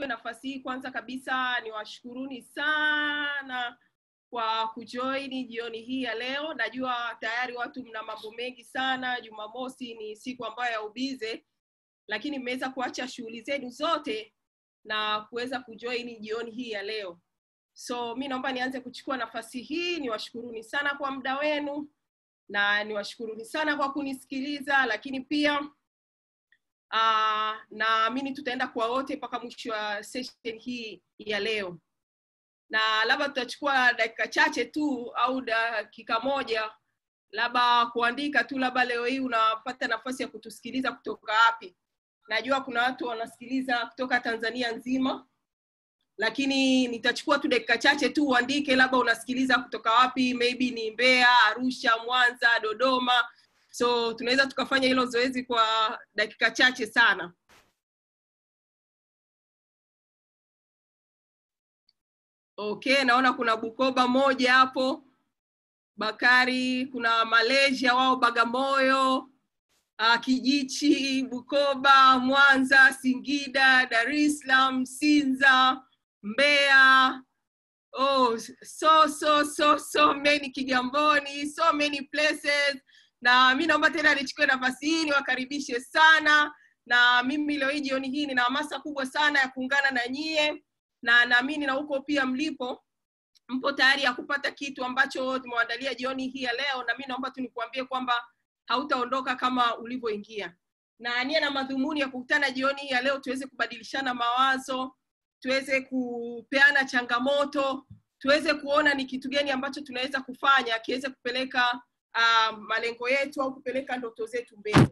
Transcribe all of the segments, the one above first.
nichukue nafasi hii kwanza kabisa niwashukuruni sana kwa kujoini jioni hii ya leo. Najua tayari watu mna mambo mengi sana. Jumamosi ni siku ambayo ya ubize lakini mmeweza kuacha shughuli zenu zote na kuweza kujoini jioni hii ya leo. So mi naomba nianze kuchukua nafasi hii niwashukuruni sana kwa muda wenu na niwashukuruni sana kwa kunisikiliza lakini pia uh, naamini tutaenda kwa wote mpaka mwisho wa session hii ya leo. Na labda tutachukua dakika chache tu au dakika moja labda kuandika tu labda leo hii unapata nafasi ya kutusikiliza kutoka wapi. Najua kuna watu wanasikiliza kutoka tanzania nzima lakini nitachukua tu dakika chache tu uandike labda unasikiliza kutoka wapi. Maybe ni mbeya arusha mwanza dodoma so tunaweza tukafanya hilo zoezi kwa dakika chache sana. Okay naona kuna bukoba moja hapo. Bakari kuna malaysia wao bagamoyo uh, kijichi bukoba mwanza singida dar es salaam sinza mbeya. Oh so so so so many kigamboni so many places na mi naomba tena nichukue nafasi hii niwakaribishe sana. Na mimi leo hii jioni hii nina hamasa kubwa sana ya kuungana na nyie. Na naamini na huko pia mlipo mpo tayari ya kupata kitu ambacho tumewandalia jioni hii ya leo. Na mi naomba tu nikuambie kwamba hautaondoka kama ulivyoingia. Na nia na madhumuni ya kukutana jioni hii ya leo tuweze kubadilishana mawazo tuweze kupeana changamoto tuweze kuona ni kitu gani ambacho tunaweza kufanya kiweze kupeleka uh, malengo yetu au kupeleka ndoto zetu mbele.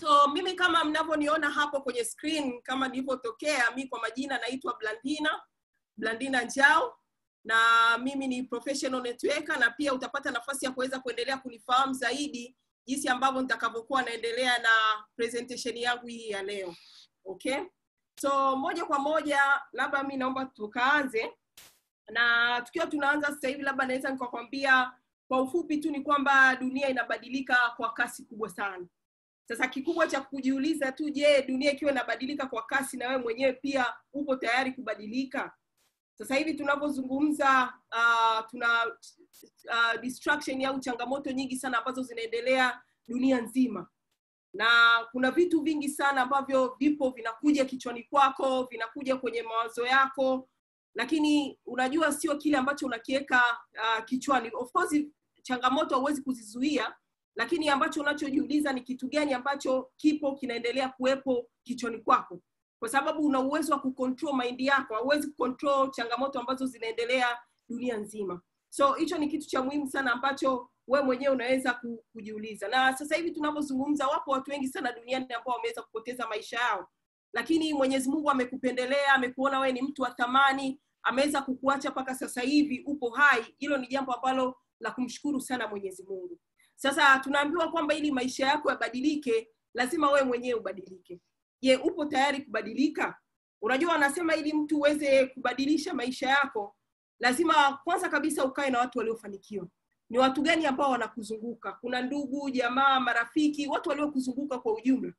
So mimi kama mnavyoniona hapo kwenye screen kama nilivyotokea mi kwa majina naitwa blandina blandina njao na mimi ni professional networker na pia utapata nafasi ya kuweza kuendelea kunifahamu zaidi jinsi ambavyo nitakavyokuwa naendelea na presentation yangu hii ya leo. Okay? So moja kwa moja labda mi naomba tukaanze. Na tukiwa tunaanza sasa hivi labda naweza nikakwambia kwa ufupi tu ni kwamba dunia inabadilika kwa kasi kubwa sana. Sasa kikubwa cha kujiuliza tu je dunia ikiwa inabadilika kwa kasi na wewe mwenyewe pia uko tayari kubadilika? Sasa hivi tunavyozungumza uh, tuna uh, distraction au changamoto nyingi sana ambazo zinaendelea dunia nzima. Na kuna vitu vingi sana ambavyo vipo vinakuja kichwani kwako vinakuja kwenye mawazo yako lakini unajua sio kile ambacho unakiweka uh, kichwani. Of course changamoto hauwezi kuzizuia lakini ambacho unachojiuliza ni kitu gani ambacho kipo kinaendelea kuwepo kichwani kwako. Kwa sababu una uwezo wa kucontrol mind yako hauwezi kucontrol changamoto ambazo zinaendelea dunia nzima. So hicho ni kitu cha muhimu sana ambacho we mwenyewe unaweza kujiuliza. Na sasa hivi tunavyozungumza wapo watu wengi sana duniani ambao wameweza kupoteza maisha yao. Lakini mwenyezi mungu amekupendelea amekuona wewe ni mtu wa thamani ameweza kukuacha mpaka sasa hivi upo hai. Hilo ni jambo ambalo la kumshukuru sana mwenyezi mungu. Sasa tunaambiwa kwamba ili maisha yako yabadilike lazima wewe mwenyewe ubadilike. Je upo tayari kubadilika? Unajua wanasema ili mtu uweze kubadilisha maisha yako lazima kwanza kabisa ukae na watu waliofanikiwa. Ni watu gani ambao wanakuzunguka? Kuna ndugu jamaa marafiki watu waliokuzunguka kwa ujumla.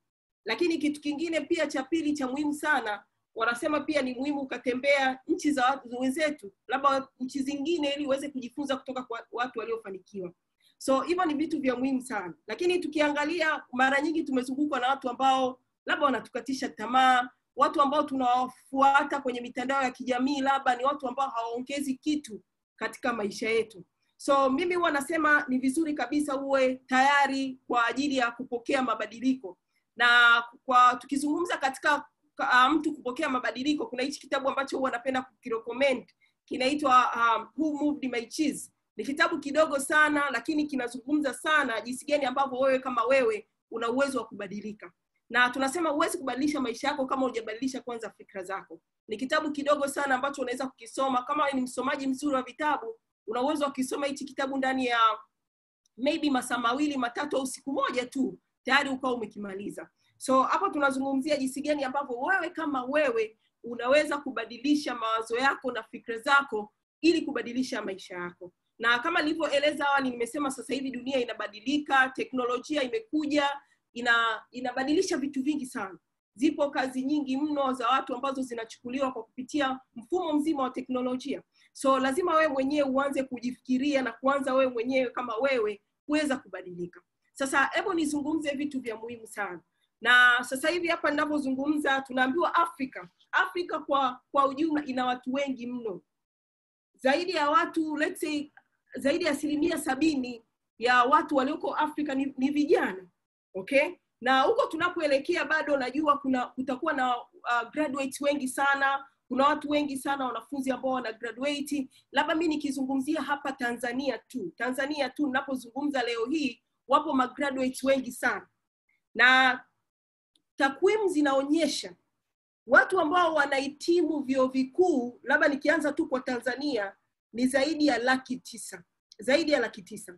Lakini kitu kingine pia cha pili cha muhimu sana wanasema pia ni muhimu ukatembea nchi za wenzetu labda nchi zingine ili uweze kujifunza kutoka kwa watu waliofanikiwa. So hivyo ni vitu vya muhimu sana. Lakini tukiangalia mara nyingi tumezungukwa na watu ambao labda wanatukatisha tamaa watu ambao tunawafuata kwenye mitandao ya kijamii labda ni watu ambao hawaongezi kitu katika maisha yetu. So mimi huwa nasema ni vizuri kabisa uwe tayari kwa ajili ya kupokea mabadiliko. Na kwa tukizungumza katika uh, mtu kupokea mabadiliko. Kuna hichi kitabu ambacho huwa napenda kukirecommend. Kinaitwa um, Who Moved My Cheese. Ni kitabu kidogo sana lakini kinazungumza sana jinsi gani ambavyo wewe kama wewe una uwezo wa kubadilika. Na tunasema huwezi kubadilisha maisha yako kama hujabadilisha kwanza fikra zako. Ni kitabu kidogo sana ambacho unaweza kukisoma. Kama ni msomaji mzuri wa vitabu una uwezo wa kukisoma hichi kitabu ndani ya maybe masaa mawili matatu au siku moja tu tayari ukawa umekimaliza so hapo tunazungumzia jinsi gani ambavyo wewe kama wewe unaweza kubadilisha mawazo yako na fikra zako ili kubadilisha maisha yako. Na kama nilivyoeleza awali nimesema sasa hivi dunia inabadilika teknolojia imekuja ina inabadilisha vitu vingi sana. Zipo kazi nyingi mno za watu ambazo zinachukuliwa kwa kupitia mfumo mzima wa teknolojia. So lazima wewe mwenyewe uanze kujifikiria na kuanza wewe mwenyewe kama wewe kuweza kubadilika. Sasa hebu nizungumze vitu vya muhimu sana na sasa hivi hapa ninavyozungumza tunaambiwa afrika. Afrika kwa kwa ujumla ina watu wengi mno. Zaidi ya watu let's say zaidi ya asilimia sabini ya watu walioko afrika ni, ni vijana okay? Na huko tunapoelekea bado najua kuna kutakuwa na uh, graduates wengi sana. Kuna watu wengi sana wanafunzi ambao wana graduate. Labda mi nikizungumzia hapa tanzania tu tanzania tu ninapozungumza leo hii wapo magraduates wengi sana. Na takwimu zinaonyesha watu ambao wanahitimu vyuo vikuu labda nikianza tu kwa tanzania ni zaidi ya laki tisa. Zaidi ya laki tisa.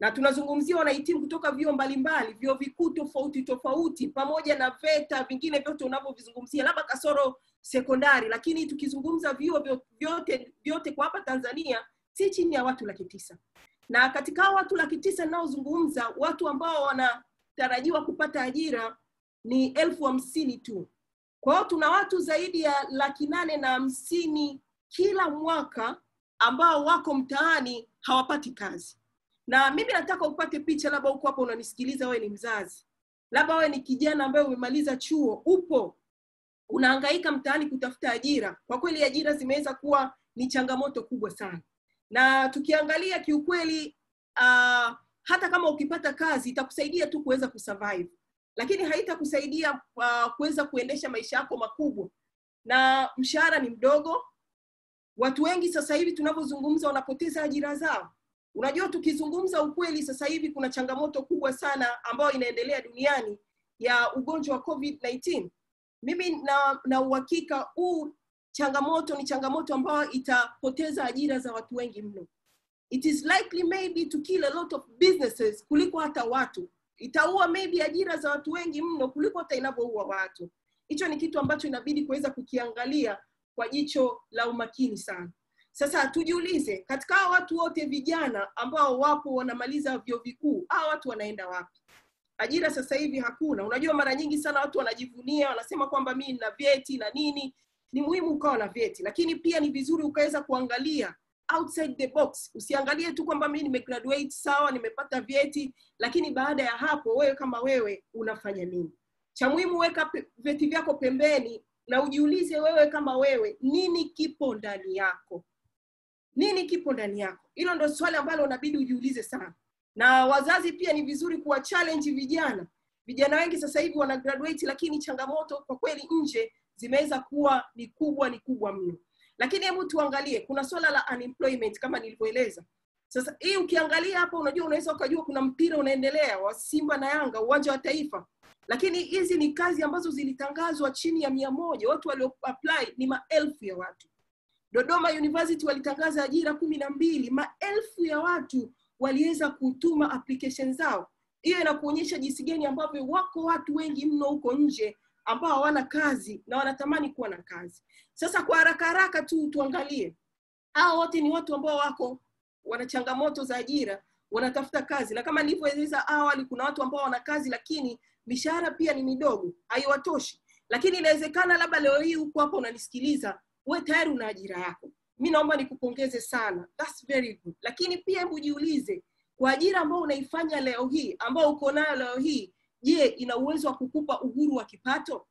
Na tunazungumzia wanahitimu kutoka vyuo mbalimbali vyuo vikuu tofauti tofauti pamoja na veta vingine vyote unavyovizungumzia labda kasoro sekondari. Lakini tukizungumza vyuo vyote vyote kwa hapa tanzania si chini ya watu laki tisa. Na katika hao watu laki tisa ninaozungumza watu ambao wanatarajiwa kupata ajira ni elfu hamsini tu. Kwa hiyo tuna watu zaidi ya laki nane na hamsini kila mwaka ambao wako mtaani hawapati kazi. Na mimi nataka upate picha labda uko hapo unanisikiliza wewe ni mzazi. Labda wewe ni kijana ambaye umemaliza chuo upo unahangaika mtaani kutafuta ajira. Kwa kweli ajira zimeweza kuwa ni changamoto kubwa sana. Na tukiangalia kiukweli uh, hata kama ukipata kazi itakusaidia tu kuweza kusurvive lakini haitakusaidia uh, kuweza kuendesha maisha yako makubwa. Na mshahara ni mdogo. Watu wengi sasa hivi tunavyozungumza wanapoteza ajira zao. Unajua tukizungumza ukweli sasa hivi kuna changamoto kubwa sana ambayo inaendelea duniani ya ugonjwa wa covid-19 mimi na na uhakika huu changamoto ni changamoto ambayo itapoteza ajira za watu wengi mno. It is likely maybe to kill a lot of businesses kuliko hata watu itaua maybe ajira za watu wengi mno kuliko hata inavyoua watu. Hicho ni kitu ambacho inabidi kuweza kukiangalia kwa jicho la umakini sana. Sasa tujiulize katika hao watu wote vijana ambao wapo wanamaliza vyo vikuu hao watu wanaenda wapi? Ajira sasa hivi hakuna. Unajua mara nyingi sana watu wanajivunia wanasema kwamba mii nina vyeti na nini. Ni muhimu ukawa na vyeti lakini pia ni vizuri ukaweza kuangalia outside the box. Usiangalie tu kwamba mii nimegraduate sawa nimepata vyeti lakini baada ya hapo wewe kama wewe unafanya nini? Cha muhimu weka vyeti vyako pembeni na ujiulize wewe kama wewe nini kipo ndani yako? Nini kipo ndani yako? Hilo ndo swali ambalo unabidi ujiulize sana. Na wazazi pia ni vizuri kuwa challenge vijana. Vijana wengi sasa hivi wana graduate lakini changamoto kwa kweli nje zimeweza kuwa ni kubwa ni kubwa mno lakini hebu tuangalie kuna swala la unemployment kama nilivyoeleza. Sasa hii ukiangalia hapa unajua unaweza ukajua kuna mpira unaendelea wa simba na yanga uwanja wa taifa. Lakini hizi ni kazi ambazo zilitangazwa chini ya mia moja. Watu walio apply ni maelfu ya watu. Dodoma university walitangaza ajira kumi na mbili. Maelfu ya watu waliweza kutuma application zao. Hiyo inakuonyesha jinsi gani ambavyo wako watu wengi mno huko nje ambao hawana kazi na wanatamani kuwa na kazi. Sasa kwa haraka haraka tu tuangalie. Hao wote ni watu ambao wako wana changamoto za ajira wanatafuta kazi. Na kama nilivyoeleza awali kuna watu ambao wana kazi lakini mishahara pia ni midogo haiwatoshi. Lakini inawezekana labda leo hii huko hapa unanisikiliza we tayari una ajira yako. Mi naomba nikupongeze sana. That's very good. Lakini pia hebu jiulize kwa ajira ambayo unaifanya leo hii ambao uko nayo leo hii je ina uwezo wa kukupa uhuru wa kipato?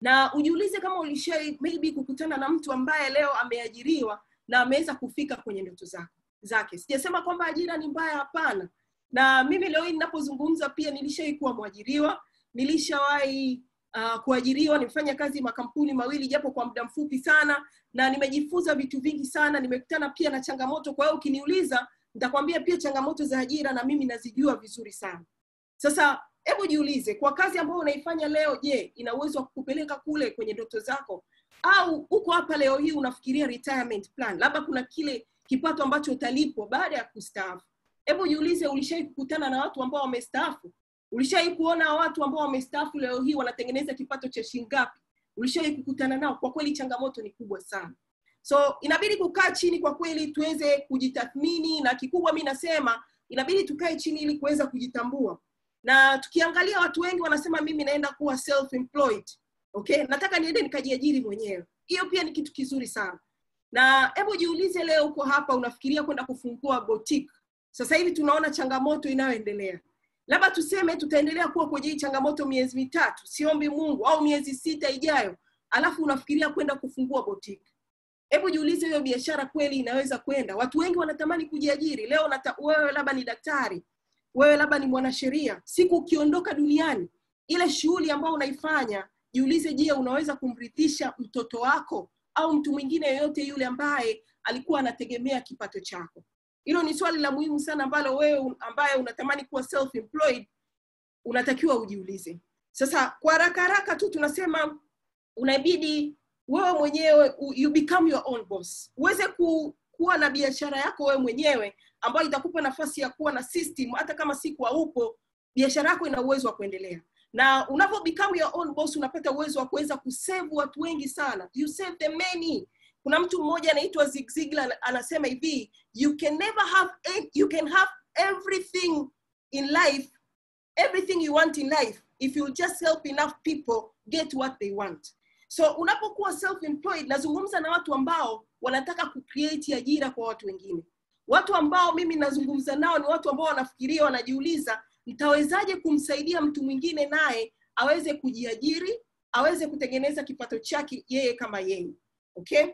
Na ujiulize kama ulishai maybe kukutana na mtu ambaye leo ameajiriwa na ameweza kufika kwenye ndoto zake zake. Sijasema kwamba ajira ni mbaya hapana. Na mimi leo hii ninapozungumza pia nilishai kuwa mwajiriwa nilishawahi uh, kuajiriwa nimefanya kazi makampuni mawili japo kwa muda mfupi sana na nimejifunza vitu vingi sana nimekutana pia na changamoto. Kwa hiyo ukiniuliza nitakwambia pia changamoto za ajira na mimi nazijua vizuri sana sasa hebu jiulize kwa kazi ambayo unaifanya leo je ina uwezo wa kukupeleka kule kwenye ndoto zako? Au uko hapa leo hii unafikiria retirement plan labda kuna kile kipato ambacho utalipwa baada ya kustaafu? Hebu jiulize ulishai kukutana na watu ambao wamestaafu? Ulishai kuona watu ambao wamestaafu leo hii wanatengeneza kipato cha shingapi ulishai kukutana nao? Kwa kweli changamoto ni kubwa sana. So inabidi kukaa chini kwa kweli tuweze kujitathmini na kikubwa mi nasema inabidi tukae chini ili kuweza kujitambua na tukiangalia watu wengi wanasema mimi naenda kuwa self employed okay? Nataka niende nikajiajiri mwenyewe. Hiyo pia ni kitu kizuri sana. Na hebu jiulize leo uko hapa unafikiria kwenda kufungua boutique. Sasa hivi tunaona changamoto inayoendelea. Labda tuseme tutaendelea kuwa kwenye hii changamoto miezi mitatu siombi mungu au miezi sita ijayo alafu unafikiria kwenda kufungua boutique. Hebu jiulize hiyo biashara kweli inaweza kwenda. Watu wengi wanatamani kujiajiri. Leo wewe labda ni daktari wewe labda ni mwanasheria siku ukiondoka duniani ile shughuli ambayo unaifanya jiulize je unaweza kumrithisha mtoto wako au mtu mwingine yoyote yule ambaye alikuwa anategemea kipato chako? Hilo ni swali la muhimu sana ambalo wewe ambaye unatamani kuwa self employed unatakiwa ujiulize. Sasa kwa haraka haraka tu tunasema unabidi wewe mwenyewe you become your own boss. Uweze ku, kuwa na biashara yako wewe mwenyewe ambayo itakupa nafasi ya kuwa na system hata kama siku haupo biashara yako ina uwezo wa kuendelea. Na unapo become your own boss unapata uwezo wa kuweza kusave watu wengi sana. You save the many. Kuna mtu mmoja anaitwa Zig Ziglar anasema hivi you can never have you can have everything in life everything you want in life if you just help enough people get what they want. So unapokuwa self employed nazungumza na watu ambao wanataka kucreate ajira kwa watu wengine watu ambao mimi nazungumza nao ni watu ambao wanafikiria wanajiuliza nitawezaje kumsaidia mtu mwingine naye aweze kujiajiri aweze kutengeneza kipato chake yeye kama yeye okay?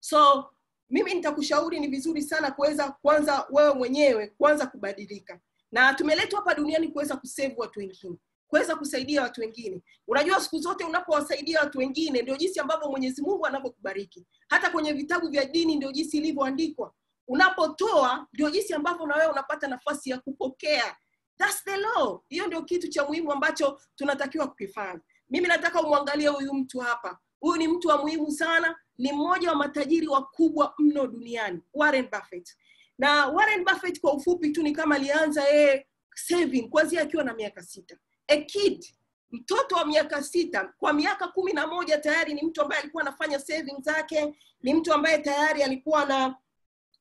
So mimi nitakushauri ni vizuri sana kuweza kwanza wewe mwenyewe kuanza kubadilika. Na tumeletwa hapa duniani kuweza kusevu watu wengine kuweza kusaidia watu wengine. Unajua siku zote unapowasaidia watu wengine ndio jinsi ambavyo mwenyezi mungu anavyokubariki. Hata kwenye vitabu vya dini ndio jinsi ilivyoandikwa unapotoa ndio jinsi ambavyo na wewe unapata nafasi ya kupokea. That's the law. Hiyo ndio kitu cha muhimu ambacho tunatakiwa kukifanya. Mimi nataka umwangalie huyu mtu hapa. Huyu ni mtu wa muhimu sana ni mmoja wa matajiri wakubwa mno duniani warren buffett. Na warren buffett kwa ufupi tu ni kama alianza yeye saving kuanzia akiwa na miaka sita. A kid mtoto wa miaka sita kwa miaka kumi na moja tayari ni mtu ambaye alikuwa anafanya saving zake ni mtu ambaye tayari alikuwa na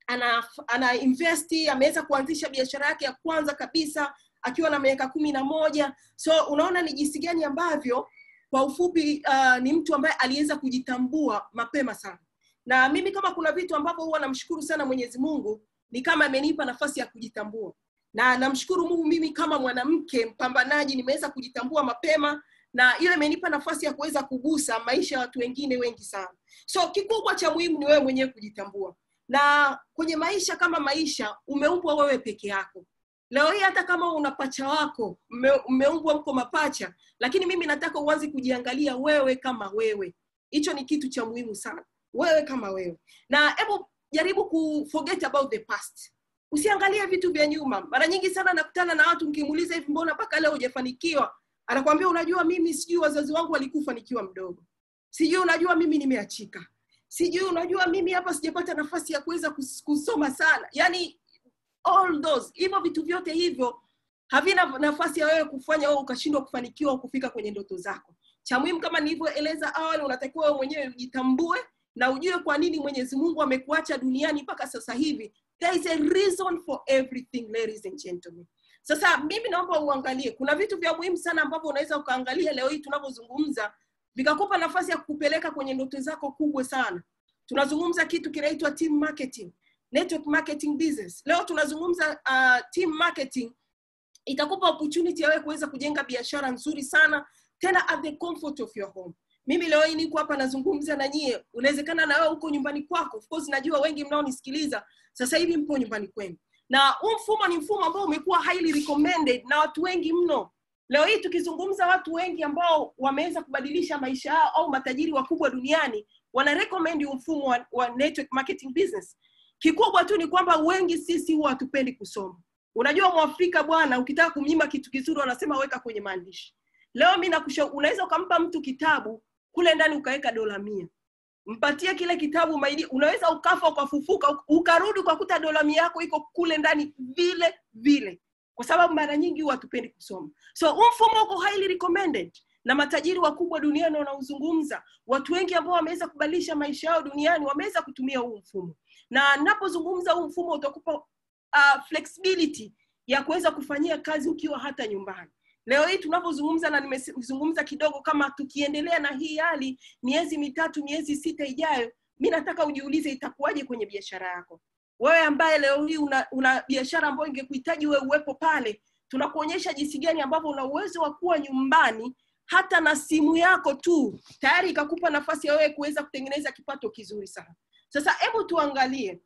ana, ana investi ameweza kuanzisha biashara yake ya kwanza kabisa akiwa na miaka kumi na moja. So unaona ni jinsi gani ambavyo kwa ufupi uh, ni mtu ambaye aliweza kujitambua mapema sana. Na mimi kama kuna vitu ambavyo huwa namshukuru sana mwenyezi mungu ni kama amenipa nafasi ya kujitambua. Na namshukuru mungu mimi kama mwanamke mpambanaji nimeweza kujitambua mapema na ile imenipa nafasi ya kuweza kugusa maisha ya watu wengine wengi sana. So kikubwa cha muhimu ni wewe mwenyewe kujitambua na kwenye maisha kama maisha umeumbwa wewe peke yako. Leo hii hata kama una pacha wako mmeumbwa mko mapacha lakini mimi nataka uanze kujiangalia wewe kama wewe. Hicho ni kitu cha muhimu sana wewe kama wewe. Na hebu jaribu ku forget about the past. Usiangalie vitu vya nyuma. Mara nyingi sana nakutana na watu mkimuuliza hivi mbona mpaka leo hujafanikiwa? Anakwambia unajua mimi sijui wazazi wangu walikufa nikiwa mdogo. Sijui unajua mimi nimeachika sijui unajua mimi hapa sijapata nafasi ya kuweza kusoma sana. Yani all those hivyo vitu vyote hivyo havina nafasi ya wewe kufanya wewe ukashindwa kufanikiwa kufika kwenye ndoto zako. Cha muhimu kama nilivyoeleza awali unatakiwa wewe mwenyewe ujitambue na ujue kwa nini mwenyezi mungu amekuacha duniani mpaka sasa hivi. There is a reason for everything ladies and gentlemen. Sasa mimi naomba uangalie. Kuna vitu vya muhimu sana ambavyo unaweza ukaangalia leo hii tunavyozungumza vikakupa nafasi ya kupeleka kwenye ndoto zako kubwa sana. Tunazungumza kitu kinaitwa team marketing network marketing business. Leo tunazungumza uh, team marketing. Itakupa opportunity ya wewe kuweza kujenga biashara nzuri sana tena at the comfort of your home. Mimi leo hii niko hapa nazungumza na nyie. Unawezekana na wewe uko nyumbani kwako. Of course najua wengi mnaonisikiliza sasa hivi mpo nyumbani kwenu. Na huu mfumo ni mfumo ambao umekuwa highly recommended na watu wengi mno leo hii tukizungumza watu wengi ambao wameweza kubadilisha maisha yao au matajiri wakubwa duniani wana recommend mfumo wa, wa network marketing business. Kikubwa tu ni kwamba wengi sisi huwa hatupendi kusoma. Unajua mwafrika bwana ukitaka kumnyima kitu kizuri wanasema weka kwenye maandishi. Leo mi nakusha unaweza ukampa mtu kitabu kule ndani ukaweka dola mia. Mpatie kile kitabu maidi unaweza ukafa ukafufuka ukarudi ukakuta dola mia yako iko kule ndani vile vile kwa sababu mara nyingi huwa hatupendi kusoma. So huu mfumo uko highly recommended na matajiri wakubwa duniani wanaozungumza watu wengi ambao wameweza kubadilisha maisha yao duniani wameweza kutumia huu mfumo. Na napozungumza huu mfumo utakupa uh, flexibility ya kuweza kufanyia kazi ukiwa hata nyumbani. Leo hii tunavyozungumza na nimezungumza kidogo kama tukiendelea na hii hali miezi mitatu miezi sita ijayo mi nataka ujiulize itakuwaje kwenye biashara yako wewe ambaye leo hii una, una biashara ambayo ingekuhitaji wewe uwepo pale tunakuonyesha jinsi gani ambavyo una uwezo wa kuwa nyumbani hata na simu yako tu tayari ikakupa nafasi ya wewe kuweza kutengeneza kipato kizuri sana. Sasa hebu tuangalie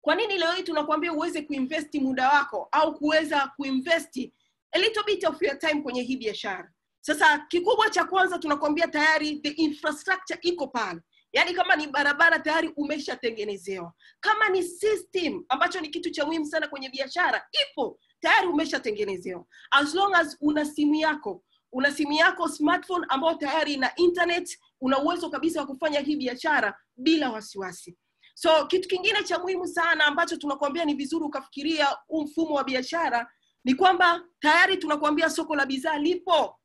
kwa nini leo hii tunakuambia uweze kuinvesti muda wako au kuweza kuinvesti a little bit of your time kwenye hii biashara? Sasa kikubwa cha kwanza tunakuambia tayari the infrastructure iko pale yaani kama ni barabara tayari umeshatengenezewa. Kama ni system ambacho ni kitu cha muhimu sana kwenye biashara ipo tayari umeshatengenezewa. As long as una simu yako una simu yako smartphone ambayo tayari ina internet una uwezo kabisa wa kufanya hii biashara bila wasiwasi. So kitu kingine cha muhimu sana ambacho tunakuambia ni vizuri ukafikiria huu mfumo wa biashara ni kwamba tayari tunakuambia soko la bidhaa lipo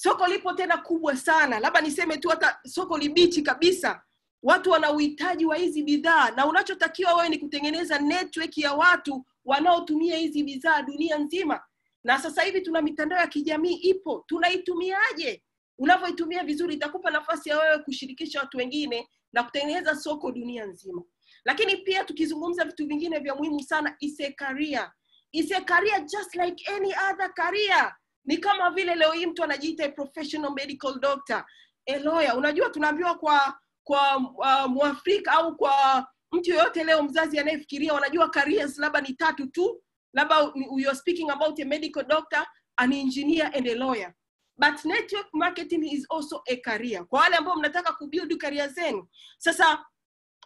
soko lipo tena kubwa sana. Labda niseme tu hata soko libichi kabisa. Watu wana uhitaji wa hizi bidhaa na unachotakiwa wewe ni kutengeneza network ya watu wanaotumia hizi bidhaa dunia nzima. Na sasa hivi tuna mitandao ya kijamii ipo. Tunaitumiaje? Unavyoitumia vizuri itakupa nafasi ya wewe kushirikisha watu wengine na kutengeneza soko dunia nzima. Lakini pia tukizungumza vitu vingine vya muhimu sana is a career is a career just like any other career ni kama vile leo hii mtu anajiita professional medical doctor. A lawyer. Unajua tunaambiwa kwa kwa uh, mwafrika au kwa mtu yoyote leo mzazi anayefikiria wanajua careers labda ni tatu tu. Labda you are speaking about a medical doctor an engineer and a lawyer. But network marketing is also a career. Kwa wale ambao mnataka kubuild career zenu. Sasa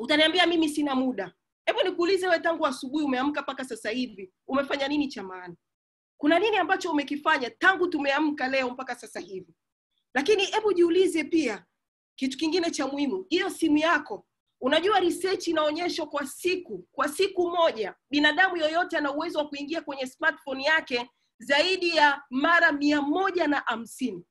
utaniambia mimi sina muda. Hebu nikuulize wewe tangu asubuhi umeamka mpaka sasa hivi. Umefanya nini cha maana kuna nini ambacho umekifanya tangu tumeamka leo mpaka sasa hivi? Lakini hebu jiulize pia kitu kingine cha muhimu. Hiyo simu yako unajua research inaonyeshwa kwa siku kwa siku moja binadamu yoyote ana uwezo wa kuingia kwenye smartphone yake zaidi ya mara mia moja na hamsini.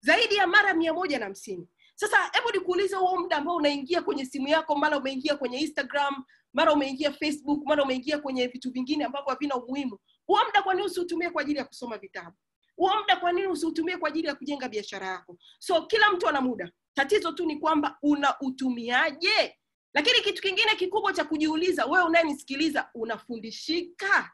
Zaidi ya mara mia moja na hamsini. Sasa hebu nikuulize huo muda ambao unaingia kwenye simu yako mara umeingia kwenye instagram mara umeingia facebook mara umeingia kwenye vitu vingine ambavyo havina umuhimu huo muda kwa nini usiutumie kwa ajili ya kusoma vitabu? Huo muda kwa nini usiutumie kwa ajili ya kujenga biashara yako? So kila mtu ana muda. Tatizo tu ni kwamba unautumiaje? Lakini kitu kingine kikubwa cha kujiuliza wewe unayenisikiliza unafundishika?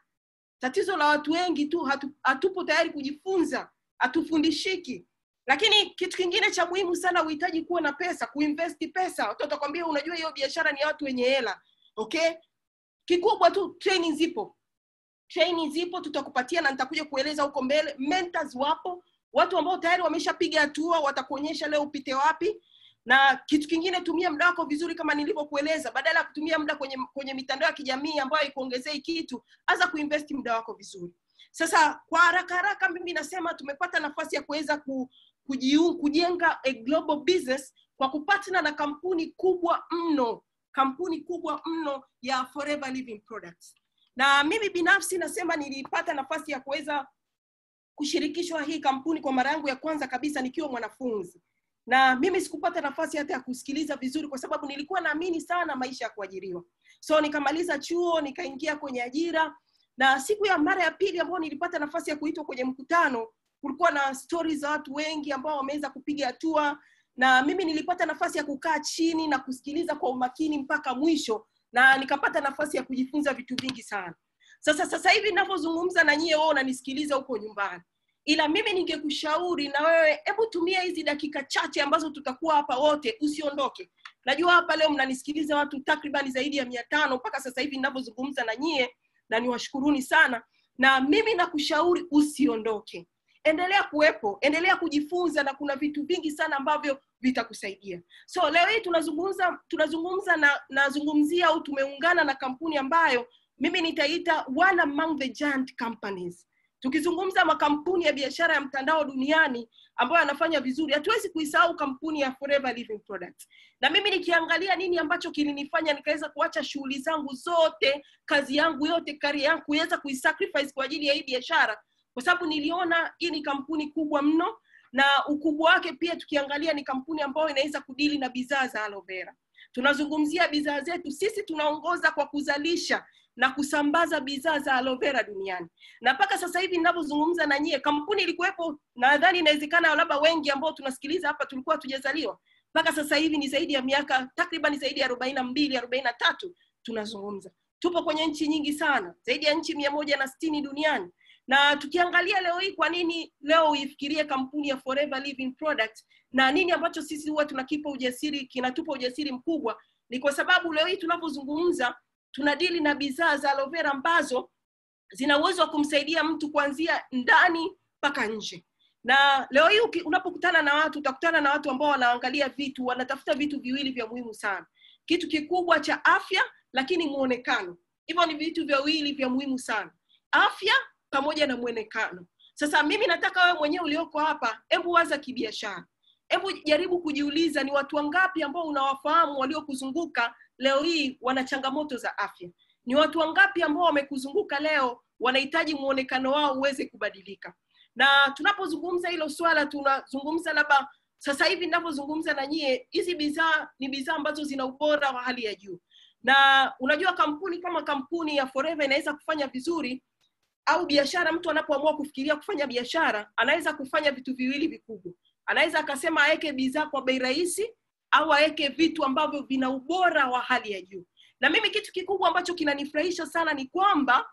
Tatizo la watu wengi tu hatu, hatupo tayari kujifunza hatufundishiki. Lakini kitu kingine cha muhimu sana uhitaji kuwa na pesa kuinvesti pesa. Watu watakwambia unajua hiyo biashara ni ya watu wenye hela. Okay? Kikubwa tu training zipo training zipo tutakupatia na nitakuja kueleza huko mbele. Mentors wapo watu ambao tayari wameshapiga hatua watakuonyesha leo upite wapi. Na kitu kingine tumia muda wako vizuri kama nilivyokueleza. Badala ya kutumia muda kwenye kwenye mitandao ya kijamii ambayo ikuongezei kitu aza kuinvesti muda wako vizuri. Sasa kwa haraka haraka mimi nasema tumepata nafasi ya kuweza ku, kujiu, kujenga a global business kwa kupatana na kampuni kubwa mno kampuni kubwa mno ya forever living products na mimi binafsi nasema nilipata nafasi ya kuweza kushirikishwa hii kampuni kwa mara yangu ya kwanza kabisa nikiwa mwanafunzi. Na mimi sikupata nafasi hata ya kusikiliza vizuri kwa sababu nilikuwa naamini sana maisha ya kuajiriwa. So nikamaliza chuo nikaingia kwenye ajira na siku ya mara ya pili ambayo nilipata nafasi ya kuitwa kwenye mkutano kulikuwa na stori za watu wengi ambao wameweza kupiga hatua na mimi nilipata nafasi ya kukaa chini na kusikiliza kwa umakini mpaka mwisho na nikapata nafasi ya kujifunza vitu vingi sana. Sasa sasa hivi ninavyozungumza na nyie wao unanisikiliza huko nyumbani. Ila mimi ningekushauri na wewe hebu tumia hizi dakika chache ambazo tutakuwa hapa wote usiondoke. Najua hapa leo mnanisikiliza watu takribani zaidi ya mia tano mpaka sasa hivi ninavyozungumza na nyie na niwashukuruni sana. Na mimi nakushauri usiondoke endelea kuwepo endelea kujifunza na kuna vitu vingi sana ambavyo vitakusaidia. So leo hii tunazungumza tunazungumza na nazungumzia au tumeungana na kampuni ambayo mimi nitaita one among the giant companies. Tukizungumza makampuni ya biashara ya mtandao duniani ambayo yanafanya vizuri hatuwezi kuisahau kampuni ya forever living products. Na mimi nikiangalia nini ambacho kilinifanya nikaweza kuacha shughuli zangu zote kazi yangu yote kari yangu kuweza kuisacrifice kwa ajili ya hii biashara kwa sababu niliona hii ni kampuni kubwa mno na ukubwa wake pia tukiangalia ni kampuni ambayo inaweza kudili na bidhaa za aloe vera. Tunazungumzia bidhaa zetu sisi tunaongoza kwa kuzalisha na kusambaza bidhaa za aloe vera duniani. Na mpaka sasa hivi ninavyozungumza na nyie kampuni ilikuwepo nadhani inawezekana labda wengi ambao tunasikiliza hapa tulikuwa hatujazaliwa. Mpaka sasa hivi ni zaidi ya miaka takriban zaidi ya arobaini na mbili arobaini na tatu tunazungumza. Tupo kwenye nchi nyingi sana zaidi ya nchi mia moja na sitini duniani na tukiangalia leo hii kwa nini leo uifikirie kampuni ya forever living product na nini ambacho sisi huwa tunakipa ujasiri kinatupa ujasiri mkubwa? Ni kwa sababu leo hii tunavyozungumza tunadili na bidhaa za aloe vera ambazo zina uwezo wa kumsaidia mtu kuanzia ndani mpaka nje. Na leo hii unapokutana na watu utakutana na watu ambao wanaangalia vitu wanatafuta vitu viwili vya muhimu sana. Kitu kikubwa cha afya lakini muonekano hivyo ni vitu viwili vya muhimu sana. Afya pamoja na mwonekano. Sasa mimi nataka wewe mwenyewe ulioko hapa hebu waza kibiashara. Hebu jaribu kujiuliza ni watu wangapi ambao unawafahamu waliokuzunguka leo hii wana changamoto za afya? Ni watu wangapi ambao wamekuzunguka leo wanahitaji mwonekano wao uweze kubadilika? Na tunapozungumza hilo swala tunazungumza labda sasa hivi ninavyozungumza na nyie hizi bidhaa ni bidhaa ambazo zina ubora wa hali ya juu. Na unajua kampuni kama kampuni ya forever inaweza kufanya vizuri au biashara mtu anapoamua kufikiria kufanya biashara anaweza kufanya vitu viwili vikubwa. Anaweza akasema aweke bidhaa kwa bei rahisi au aweke vitu ambavyo vina ubora wa hali ya juu. Na mimi kitu kikubwa ambacho kinanifurahisha sana ni kwamba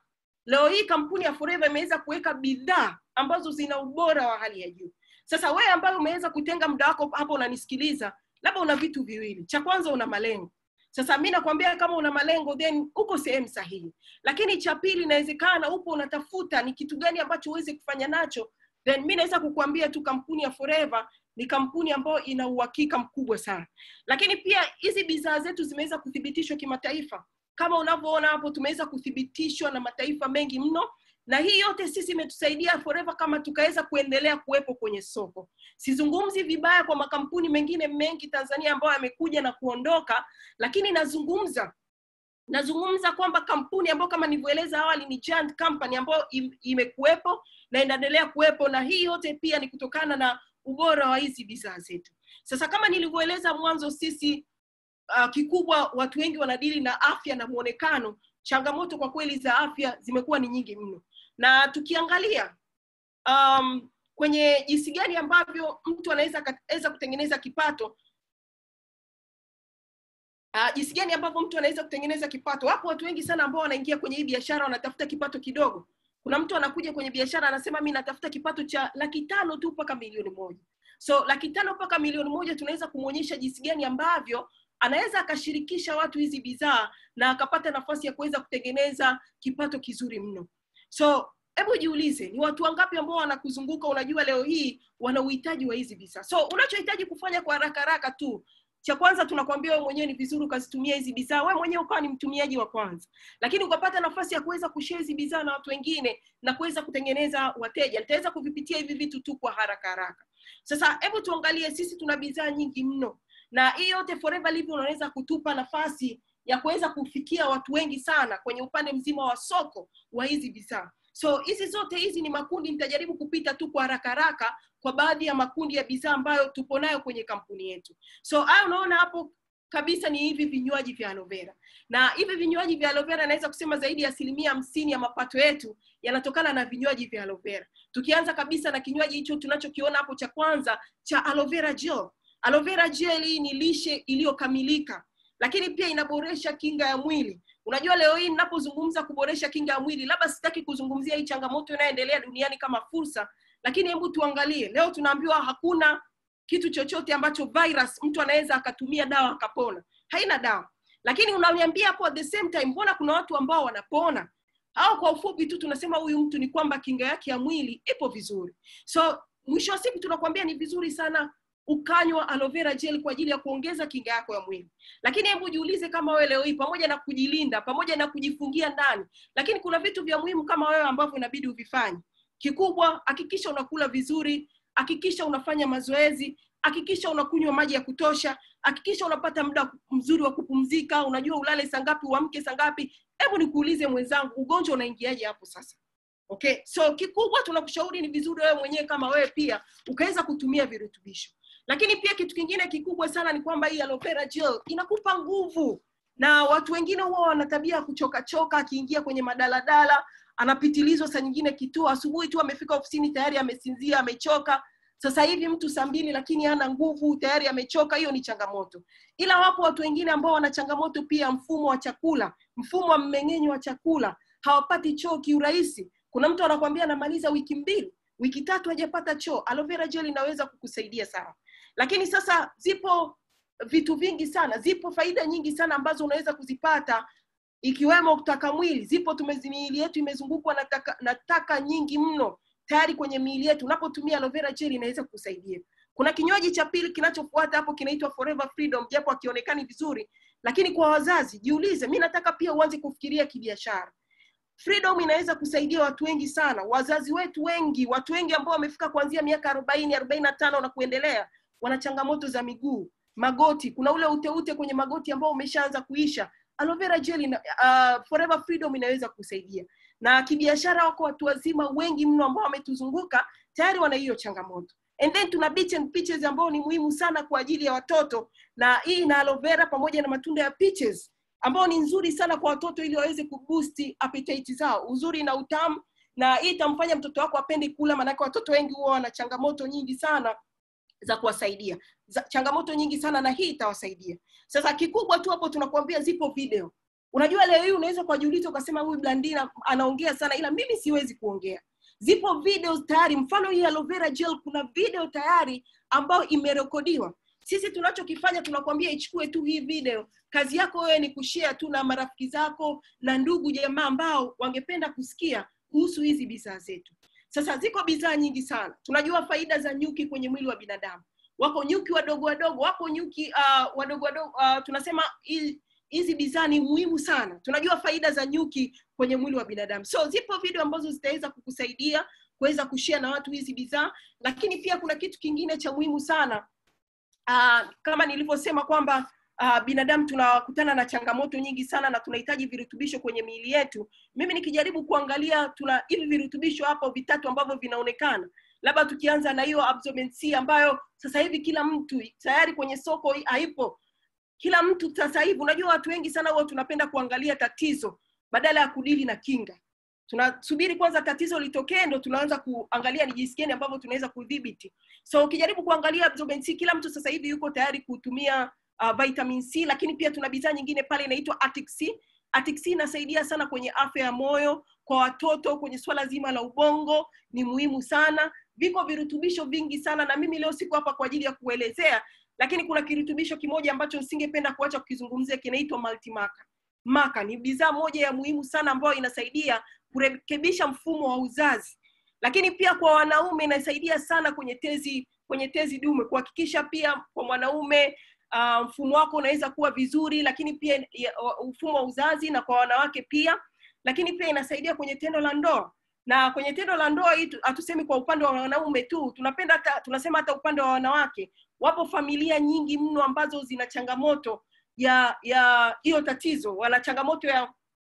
leo hii kampuni ya forever imeweza kuweka bidhaa ambazo zina ubora wa hali ya juu. Sasa wewe ambayo umeweza kutenga muda wako hapo unanisikiliza labda una vitu viwili. Cha kwanza una malengo sasa mi nakwambia kama una malengo then uko sehemu sahihi. Lakini cha pili inawezekana upo unatafuta ni kitu gani ambacho uweze kufanya nacho then mi naweza kukuambia tu kampuni ya forever ni kampuni ambayo ina uhakika mkubwa sana. Lakini pia hizi bidhaa zetu zimeweza kuthibitishwa kimataifa. Kama unavyoona hapo tumeweza kuthibitishwa na mataifa mengi mno na hii yote sisi imetusaidia forever kama tukaweza kuendelea kuwepo kwenye soko. Sizungumzi vibaya kwa makampuni mengine mengi tanzania ambayo yamekuja na kuondoka lakini nazungumza nazungumza kwamba kampuni ambayo kama nilivyoeleza awali ni giant company ambayo imekuwepo na inaendelea kuwepo na hii yote pia ni kutokana na ubora wa hizi bidhaa zetu. Sasa kama nilivyoeleza mwanzo sisi uh, kikubwa watu wengi wanadili na afya na mwonekano. Changamoto kwa kweli za afya zimekuwa ni nyingi mno. Na tukiangalia um, kwenye jinsi gani ambavyo mtu anaweza akaweza kutengeneza kipato uh, jinsi gani ambavyo mtu anaweza kutengeneza kipato. Wapo watu wengi sana ambao wanaingia kwenye hii biashara wanatafuta kipato kidogo. Kuna mtu anakuja kwenye biashara anasema mi natafuta kipato cha laki tano tu mpaka milioni moja. So laki tano mpaka milioni moja tunaweza kumwonyesha jinsi gani ambavyo anaweza akashirikisha watu hizi bidhaa na akapata nafasi ya kuweza kutengeneza kipato kizuri mno. So hebu jiulize ni watu wangapi ambao wanakuzunguka unajua leo hii wana uhitaji wa hizi bidhaa? So unachohitaji kufanya kwa haraka haraka tu cha kwanza tunakwambia wewe mwenyewe ni vizuri ukazitumia hizi bidhaa. Wewe mwenyewe ukawa ni mtumiaji wa kwanza. Lakini ukapata nafasi ya kuweza kushare hizi bidhaa na watu wengine na kuweza kutengeneza wateja. Nitaweza kuvipitia hivi vitu tu kwa haraka haraka. Sasa hebu tuangalie sisi tuna bidhaa nyingi mno na hii yote forever living unaweza kutupa nafasi ya kuweza kufikia watu wengi sana kwenye upande mzima wa soko wa hizi bidhaa. So hizi zote hizi ni makundi nitajaribu kupita tu kwa haraka haraka kwa baadhi ya makundi ya bidhaa ambayo tupo nayo kwenye kampuni yetu. So haya unaona hapo kabisa ni hivi vinywaji vya alovera na hivi vinywaji vya alovera naweza kusema zaidi ya asilimia hamsini ya mapato yetu yanatokana na vinywaji vya alovera tukianza kabisa na kinywaji hicho tunachokiona hapo cha kwanza cha alovera gel aloe vera gel hii ni lishe iliyokamilika lakini pia inaboresha kinga ya mwili. Unajua leo hii ninapozungumza kuboresha kinga ya mwili labda sitaki kuzungumzia hii changamoto inayoendelea duniani kama fursa lakini hebu tuangalie. Leo tunaambiwa hakuna kitu chochote ambacho virus mtu anaweza akatumia dawa akapona. Haina dawa. Lakini unaniambia hapo at the same time mbona kuna watu ambao wanapona? Au kwa ufupi tu tunasema huyu mtu ni kwamba kinga yake ya mwili ipo vizuri. So mwisho wa siku tunakwambia ni vizuri sana ukanywa aloe vera gel kwa ajili ya kuongeza kinga yako ya mwili. Lakini hebu jiulize kama wewe leo hii pamoja na kujilinda pamoja na kujifungia ndani lakini kuna vitu vya muhimu kama wewe ambavyo inabidi uvifanye. Kikubwa hakikisha unakula vizuri hakikisha unafanya mazoezi hakikisha unakunywa maji ya kutosha hakikisha unapata muda mzuri wa kupumzika unajua ulale saa ngapi uamke saa ngapi. Hebu nikuulize mwenzangu ugonjwa unaingiaje hapo sasa? Okay so kikubwa tunakushauri ni vizuri wewe mwenyewe kama wewe pia ukaweza kutumia virutubisho lakini pia kitu kingine kikubwa sana ni kwamba hii aloe vera gel inakupa nguvu. Na watu wengine huwa wana tabia ya kuchokachoka akiingia kwenye madaladala anapitilizwa saa nyingine kituo asubuhi tu amefika ofisini tayari amesinzia amechoka. Sasa hivi mtu saa mbili lakini hana nguvu tayari amechoka hiyo ni changamoto. Ila wapo watu wengine ambao wana changamoto pia mfumo wa chakula mfumo wa mmeng'enyo wa chakula hawapati choo kiurahisi. Kuna mtu anakuambia anamaliza wiki mbili wiki tatu hajapata choo aloe vera gel inaweza kukusaidia sana lakini sasa zipo vitu vingi sana zipo faida nyingi sana ambazo unaweza kuzipata ikiwemo kutaka mwili. Zipo tumezi miili yetu imezungukwa na taka, na taka nyingi mno tayari kwenye miili yetu. Unapotumia aloe vera gel inaweza kukusaidia. Kuna kinywaji cha pili kinachofuata hapo kinaitwa forever freedom japo akionekani vizuri lakini kwa wazazi jiulize mi nataka pia uanze kufikiria kibiashara. Freedom inaweza kusaidia watu wengi sana. Wazazi wetu wengi watu wengi ambao wamefika kuanzia miaka arobaini arobaini na tano na kuendelea wana changamoto za miguu magoti. Kuna ule uteute kwenye magoti ambao umeshaanza kuisha. Aloe vera gel ina, uh, forever freedom inaweza kusaidia. Na kibiashara wako watu wazima wengi mno ambao wametuzunguka tayari wana hiyo changamoto. And then tuna beach and peaches ambao ni muhimu sana kwa ajili ya watoto. Na hii na aloe vera pamoja na matunda ya peaches ambao ni nzuri sana kwa watoto ili waweze kuboost appetite zao. Uzuri na utamu. Na hii itamfanya mtoto wako apende kula maanake watoto wengi huwa wana changamoto nyingi sana za kuwasaidia. Za, changamoto nyingi sana na hii itawasaidia. Sasa kikubwa tu hapo tunakuambia zipo video. Unajua leo hii unaweza kuwajiuliza ukasema huyu blandina anaongea sana ila mimi siwezi kuongea. Zipo video tayari mfano hii aloe vera gel kuna video tayari ambayo imerekodiwa. Sisi tunachokifanya tunakwambia ichukue tu hii video. Kazi yako wewe ni kushare tu na marafiki zako na ndugu jamaa ambao wangependa kusikia kuhusu hizi bidhaa zetu sasa ziko bidhaa nyingi sana. Tunajua faida za nyuki kwenye mwili wa binadamu. Wako nyuki wadogo wadogo wako nyuki uh, wadogo wadogo uh, tunasema hizi bidhaa ni muhimu sana. Tunajua faida za nyuki kwenye mwili wa binadamu. So zipo video ambazo zitaweza kukusaidia kuweza kushia na watu hizi bidhaa lakini pia kuna kitu kingine cha muhimu sana. Uh, kama nilivyosema kwamba uh, binadamu tunakutana na changamoto nyingi sana na tunahitaji virutubisho kwenye miili yetu. Mimi nikijaribu kuangalia tuna hivi virutubisho hapo vitatu ambavyo vinaonekana. Labda tukianza na hiyo absorbent C ambayo sasa hivi kila mtu tayari kwenye soko haipo. Kila mtu sasa hivi unajua watu wengi sana huwa tunapenda kuangalia tatizo badala ya kudili na kinga. Tunasubiri kwanza tatizo litokee ndo tunaanza kuangalia ni jinsi gani ambavyo tunaweza kudhibiti. So ukijaribu kuangalia absorbent C kila mtu sasa hivi yuko tayari kutumia uh, vitamin C lakini pia tuna bidhaa nyingine pale inaitwa Arctic C. Arctic C inasaidia sana kwenye afya ya moyo kwa watoto kwenye swala zima la ubongo ni muhimu sana. Viko virutubisho vingi sana na mimi leo siko hapa kwa ajili ya kuelezea lakini kuna kirutubisho kimoja ambacho nisingependa kuacha kukizungumzia kinaitwa multimaka maka ni bidhaa moja ya muhimu sana ambayo inasaidia kurekebisha mfumo wa uzazi. Lakini pia kwa wanaume inasaidia sana kwenye tezi kwenye tezi dume kuhakikisha pia kwa mwanaume uh, mfumo wako unaweza kuwa vizuri lakini pia mfumo wa uzazi na kwa wanawake pia lakini pia inasaidia kwenye tendo la ndoa. Na kwenye tendo la ndoa hii hatusemi kwa upande wa wanaume tu tunapenda hata, tunasema hata upande wa wanawake. Wapo familia nyingi mno ambazo zina changamoto ya ya hiyo tatizo. Wana changamoto ya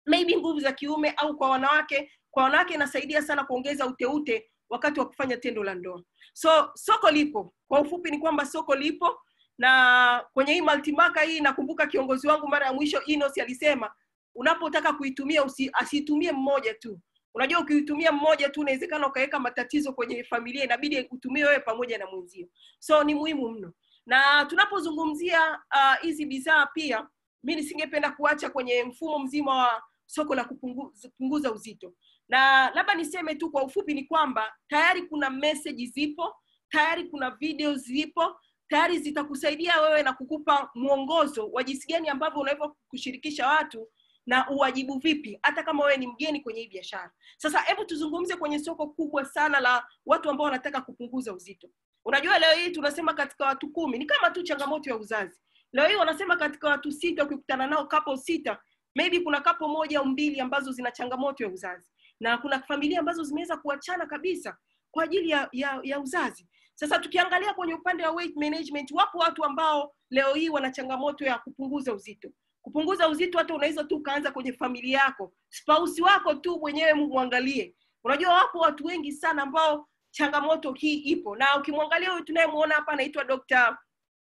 maybe nguvu za kiume au kwa wanawake. Kwa wanawake inasaidia sana kuongeza uteute wakati wa kufanya tendo la ndoa. So soko lipo. Kwa ufupi ni kwamba soko lipo na kwenye hii multimaka hii nakumbuka kiongozi wangu mara ya mwisho Inos alisema unapotaka kuitumia usi, asiitumie mmoja tu. Unajua ukiitumia mmoja tu unawezekana ukaweka matatizo kwenye familia inabidi utumie wewe pamoja na mwenzio. So ni muhimu mno. Na tunapozungumzia hizi uh, bidhaa pia mi nisingependa kuacha kwenye mfumo mzima wa soko la kupunguza, kupunguza uzito. Na labda niseme tu kwa ufupi ni kwamba tayari kuna message zipo tayari kuna video zipo tayari zitakusaidia wewe na kukupa mwongozo wa jinsi gani ambavyo unaweza kushirikisha watu na uwajibu vipi hata kama wewe ni mgeni kwenye hii biashara. Sasa hebu tuzungumze kwenye soko kubwa sana la watu ambao wanataka kupunguza uzito. Unajua leo hii tunasema katika watu kumi ni kama tu changamoto ya uzazi. Leo hii wanasema katika watu sita ukikutana nao kapo sita maybe kuna kapo moja au mbili ambazo zina changamoto ya uzazi. Na kuna familia ambazo zimeweza kuachana kabisa kwa ajili ya, ya, ya uzazi sasa tukiangalia kwenye upande wa weight management wapo watu ambao leo hii wana changamoto ya kupunguza uzito. Kupunguza uzito hata unaweza tu ukaanza kwenye familia yako. Spausi wako tu mwenyewe mwangalie. Unajua wapo watu wengi sana ambao changamoto hii ipo. Na ukimwangalia huyu tunayemwona hapa anaitwa dr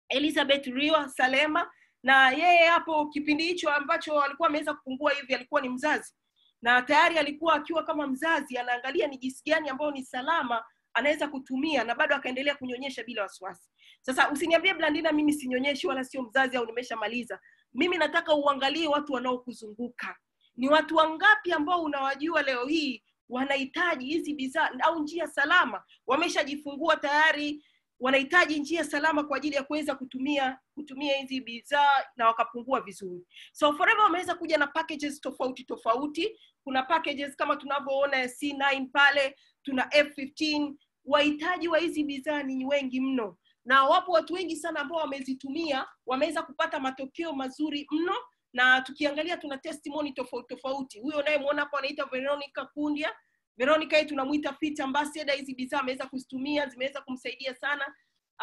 elizabeth riwa salema na yeye hapo kipindi hicho ambacho alikuwa ameweza kupungua hivi alikuwa ni mzazi. Na tayari alikuwa akiwa kama mzazi anaangalia ni jinsi gani ambayo ni salama anaweza kutumia na bado akaendelea kunyonyesha bila wasiwasi. Sasa usiniambie blandina mimi sinyonyeshi wala sio mzazi au nimeshamaliza. Mimi nataka uangalie watu wanaokuzunguka. Ni watu wangapi ambao unawajua leo hii wanahitaji hizi bidhaa au njia salama? Wameshajifungua tayari wanahitaji njia salama kwa ajili ya kuweza kutumia kutumia hizi bidhaa na wakapungua vizuri. So forever wameweza kuja na packages tofauti tofauti. Kuna packages kama tunavyoona ya c9 pale tuna f15 wahitaji wa hizi bidhaa ni wengi mno. Na wapo watu wengi sana ambao wamezitumia wameweza kupata matokeo mazuri mno. Na tukiangalia tuna testimony tofauti tofauti. Huyo unayemwona hapo anaita veronica kundia. Veronica hii tunamwita fit ambassador. Hizi bidhaa ameweza kuzitumia zimeweza kumsaidia sana.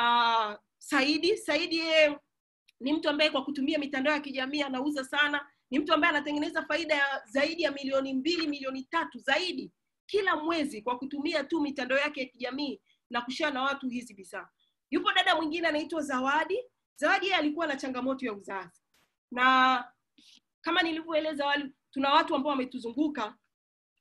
Uh, saidi. Saidi yeye ni mtu ambaye kwa kutumia mitandao ya kijamii anauza sana. Ni mtu ambaye anatengeneza faida ya zaidi ya milioni mbili milioni tatu zaidi kila mwezi kwa kutumia tu mitandao yake ya kijamii na kushare na watu hizi bidhaa. Yupo dada mwingine anaitwa zawadi. Zawadi yeye alikuwa na changamoto ya uzazi. Na kama nilivyoeleza awali tuna watu ambao wametuzunguka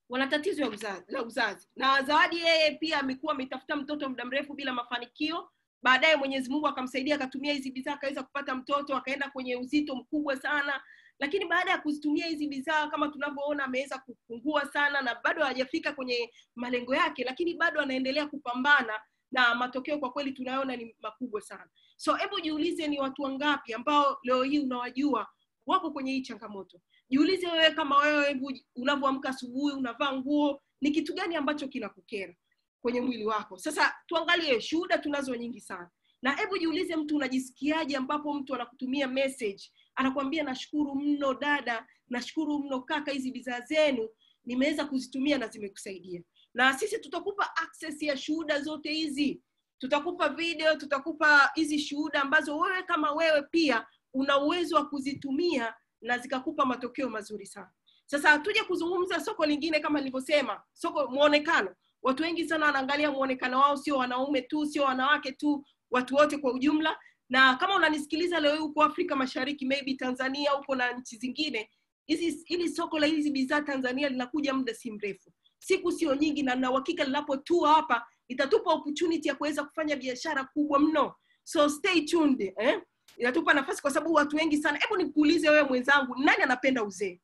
wana tatizo la uzazi. Na zawadi yeye pia amekuwa ametafuta mtoto muda mrefu bila mafanikio. Baadaye mwenyezi mungu akamsaidia akatumia hizi bidhaa akaweza kupata mtoto akaenda kwenye uzito mkubwa sana lakini baada ya kuzitumia hizi bidhaa kama tunavyoona ameweza kupungua sana na bado hajafika kwenye malengo yake lakini bado anaendelea kupambana na matokeo kwa kweli tunayoona ni makubwa sana. So hebu jiulize ni watu wangapi ambao leo hii unawajua wako kwenye hii changamoto? Jiulize wewe kama wewe hebu unavyoamka asubuhi unavaa nguo ni kitu gani ambacho kinakukera kwenye mwili wako? Sasa tuangalie shuhuda tunazo nyingi sana. Na hebu jiulize mtu unajisikiaje ambapo mtu anakutumia message anakwambia nashukuru mno dada nashukuru mno kaka hizi bidhaa zenu nimeweza kuzitumia na zimekusaidia. Na sisi tutakupa access ya shuhuda zote hizi. Tutakupa video tutakupa hizi shuhuda ambazo wewe kama wewe pia una uwezo wa kuzitumia na zikakupa matokeo mazuri sana. Sasa tuje kuzungumza soko lingine kama nilivyosema soko mwonekano. Watu wengi sana wanaangalia mwonekano wao sio wanaume tu sio wanawake tu watu wote kwa ujumla na kama unanisikiliza leo huko afrika mashariki maybe tanzania huko na nchi zingine hizi hili soko la hizi bidhaa tanzania linakuja muda si mrefu. Siku sio nyingi na na uhakika linapotua hapa itatupa opportunity ya kuweza kufanya biashara kubwa mno. So stay tuned eh? inatupa nafasi kwa sababu watu wengi sana hebu nikuulize wewe mwenzangu nani anapenda uzee?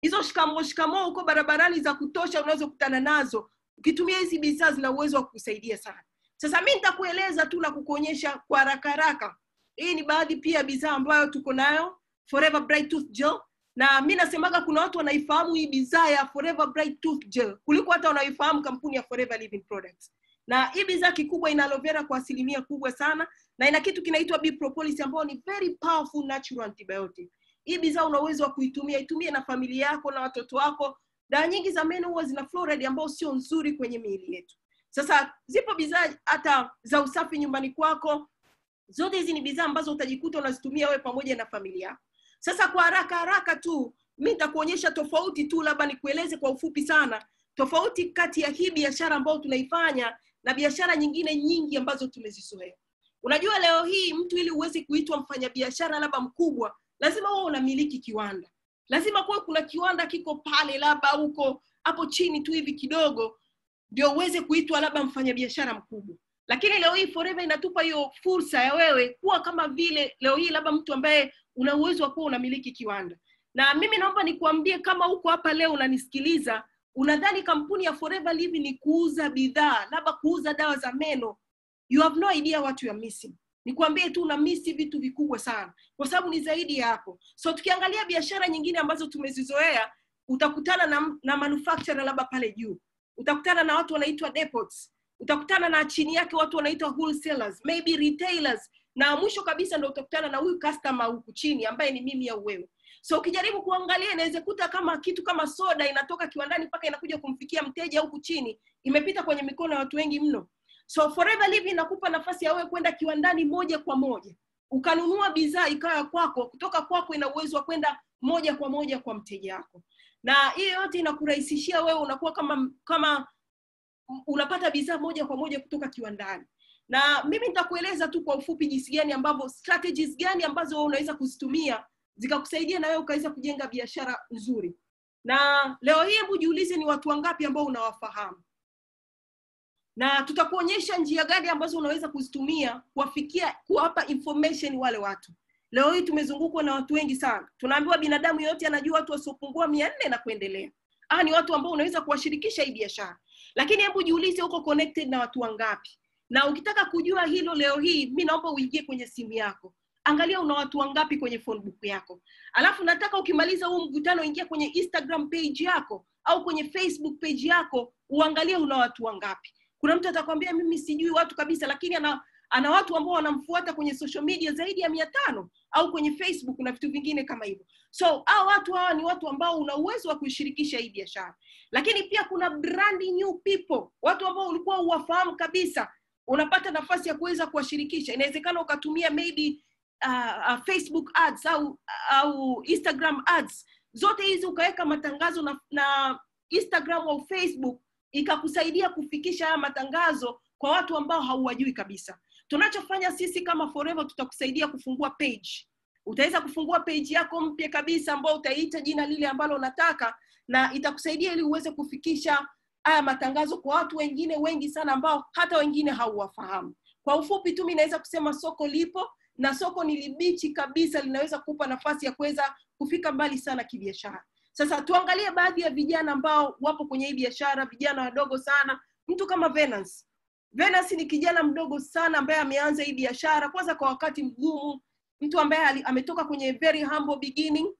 Hizo shikamoo shikamoo huko barabarani za kutosha unazokutana nazo ukitumia hizi bidhaa zina uwezo wa kukusaidia sana. Sasa mi nitakueleza tu na kukuonyesha kwa haraka haraka hii ni baadhi pia ya bidhaa ambayo tuko nayo forever bright tooth gel. Na mi nasemaga kuna watu wanaifahamu hii bidhaa ya forever bright tooth gel kuliko hata wanaoifahamu kampuni ya forever living products. Na hii bidhaa kikubwa ina aloe kwa asilimia kubwa sana na ina kitu kinaitwa b ambayo ni very powerful natural antibiotic. Hii bidhaa una uwezo wa kuitumia itumie na familia yako na watoto wako. Dawa nyingi za meno huwa zina fluoride ambao sio nzuri kwenye miili yetu. Sasa zipo bidhaa hata za usafi nyumbani kwako zote hizi ni bidhaa ambazo utajikuta unazitumia wewe pamoja na familia. Sasa kwa haraka haraka tu mi nitakuonyesha tofauti tu labda nikueleze kwa ufupi sana. Tofauti kati ya hii biashara ambayo tunaifanya na biashara nyingine nyingi ambazo tumezizoea. Unajua leo hii mtu ili uweze kuitwa mfanyabiashara labda mkubwa lazima huwa unamiliki kiwanda. Lazima kuwe kuna kiwanda kiko pale labda huko hapo chini tu hivi kidogo ndio uweze kuitwa labda mfanyabiashara mkubwa lakini leo hii forever inatupa hiyo fursa ya wewe kuwa kama vile leo hii labda mtu ambaye una uwezo wa kuwa unamiliki kiwanda. Na mimi naomba nikuambie kama uko hapa leo unanisikiliza unadhani kampuni ya forever living ni kuuza bidhaa labda kuuza dawa za meno? You have no idea what you are missing. Nikuambie tu una vitu vikubwa sana kwa sababu ni zaidi ya hapo. So tukiangalia biashara nyingine ambazo tumezizoea utakutana na, na manufacturer labda pale juu. Utakutana na watu wanaitwa depots utakutana na chini yake watu wanaitwa wholesalers maybe retailers. Na mwisho kabisa ndo utakutana na huyu customer huku chini ambaye ni mimi au wewe. So ukijaribu kuangalia inaweza kuta kama kitu kama soda inatoka kiwandani mpaka inakuja kumfikia mteja huku chini imepita kwenye mikono ya watu wengi mno. So forever living inakupa nafasi ya wewe kwenda kiwandani moja kwa moja. Ukanunua bidhaa ikawa kwako kutoka kwako ina uwezo wa kwenda moja kwa moja kwa mteja wako. Na hiyo yote inakurahisishia wewe unakuwa kama kama unapata bidhaa moja kwa moja kutoka kiwandani. Na mimi nitakueleza tu kwa ufupi jinsi gani ambavyo strategies gani ambazo unaweza kuzitumia zikakusaidia na wewe ukaweza kujenga biashara nzuri. Na leo hii hebu jiulize ni watu wangapi ambao unawafahamu. Na tutakuonyesha njia gani ambazo unaweza kuzitumia kuwafikia kuwapa information wale watu. Leo hii tumezungukwa na watu wengi sana. Tunaambiwa binadamu yote anajua watu wasiopungua mia nne na kuendelea. Ah ni watu ambao unaweza kuwashirikisha hii biashara lakini hebu jiulize uko connected na watu wangapi? Na ukitaka kujua hilo leo hii mi naomba uingie kwenye simu yako. Angalia una watu wangapi kwenye phone book yako. Alafu nataka ukimaliza huu mkutano ingia kwenye instagram page yako au kwenye facebook page yako uangalie una watu wangapi. Kuna mtu atakwambia mimi sijui watu kabisa lakini ana ana watu ambao wanamfuata kwenye social media zaidi ya mia tano au kwenye facebook na vitu vingine kama hivyo. So hao watu hawa ni watu ambao una uwezo wa kuishirikisha hii biashara. Lakini pia kuna brand new people watu ambao ulikuwa uwafahamu kabisa unapata nafasi ya kuweza kuwashirikisha. Inawezekana ukatumia maybe uh, uh, facebook ads au au instagram ads. Zote hizi ukaweka matangazo na, na instagram au facebook ikakusaidia kufikisha haya matangazo kwa watu ambao hauwajui kabisa tunachofanya sisi kama forever tutakusaidia kufungua page. Utaweza kufungua page yako mpya kabisa ambao utaiita jina lile ambalo unataka na itakusaidia ili uweze kufikisha haya matangazo kwa watu wengine wengi sana ambao hata wengine hauwafahamu. Kwa ufupi tu mi naweza kusema soko lipo na soko ni libichi kabisa linaweza kupa nafasi ya kuweza kufika mbali sana kibiashara. Sasa tuangalie baadhi ya vijana ambao wapo kwenye hii biashara vijana wadogo sana mtu kama Venance. Venance ni kijana mdogo sana ambaye ameanza hii biashara. Kwanza kwa wakati mgumu mtu ambaye ametoka kwenye very humble beginning.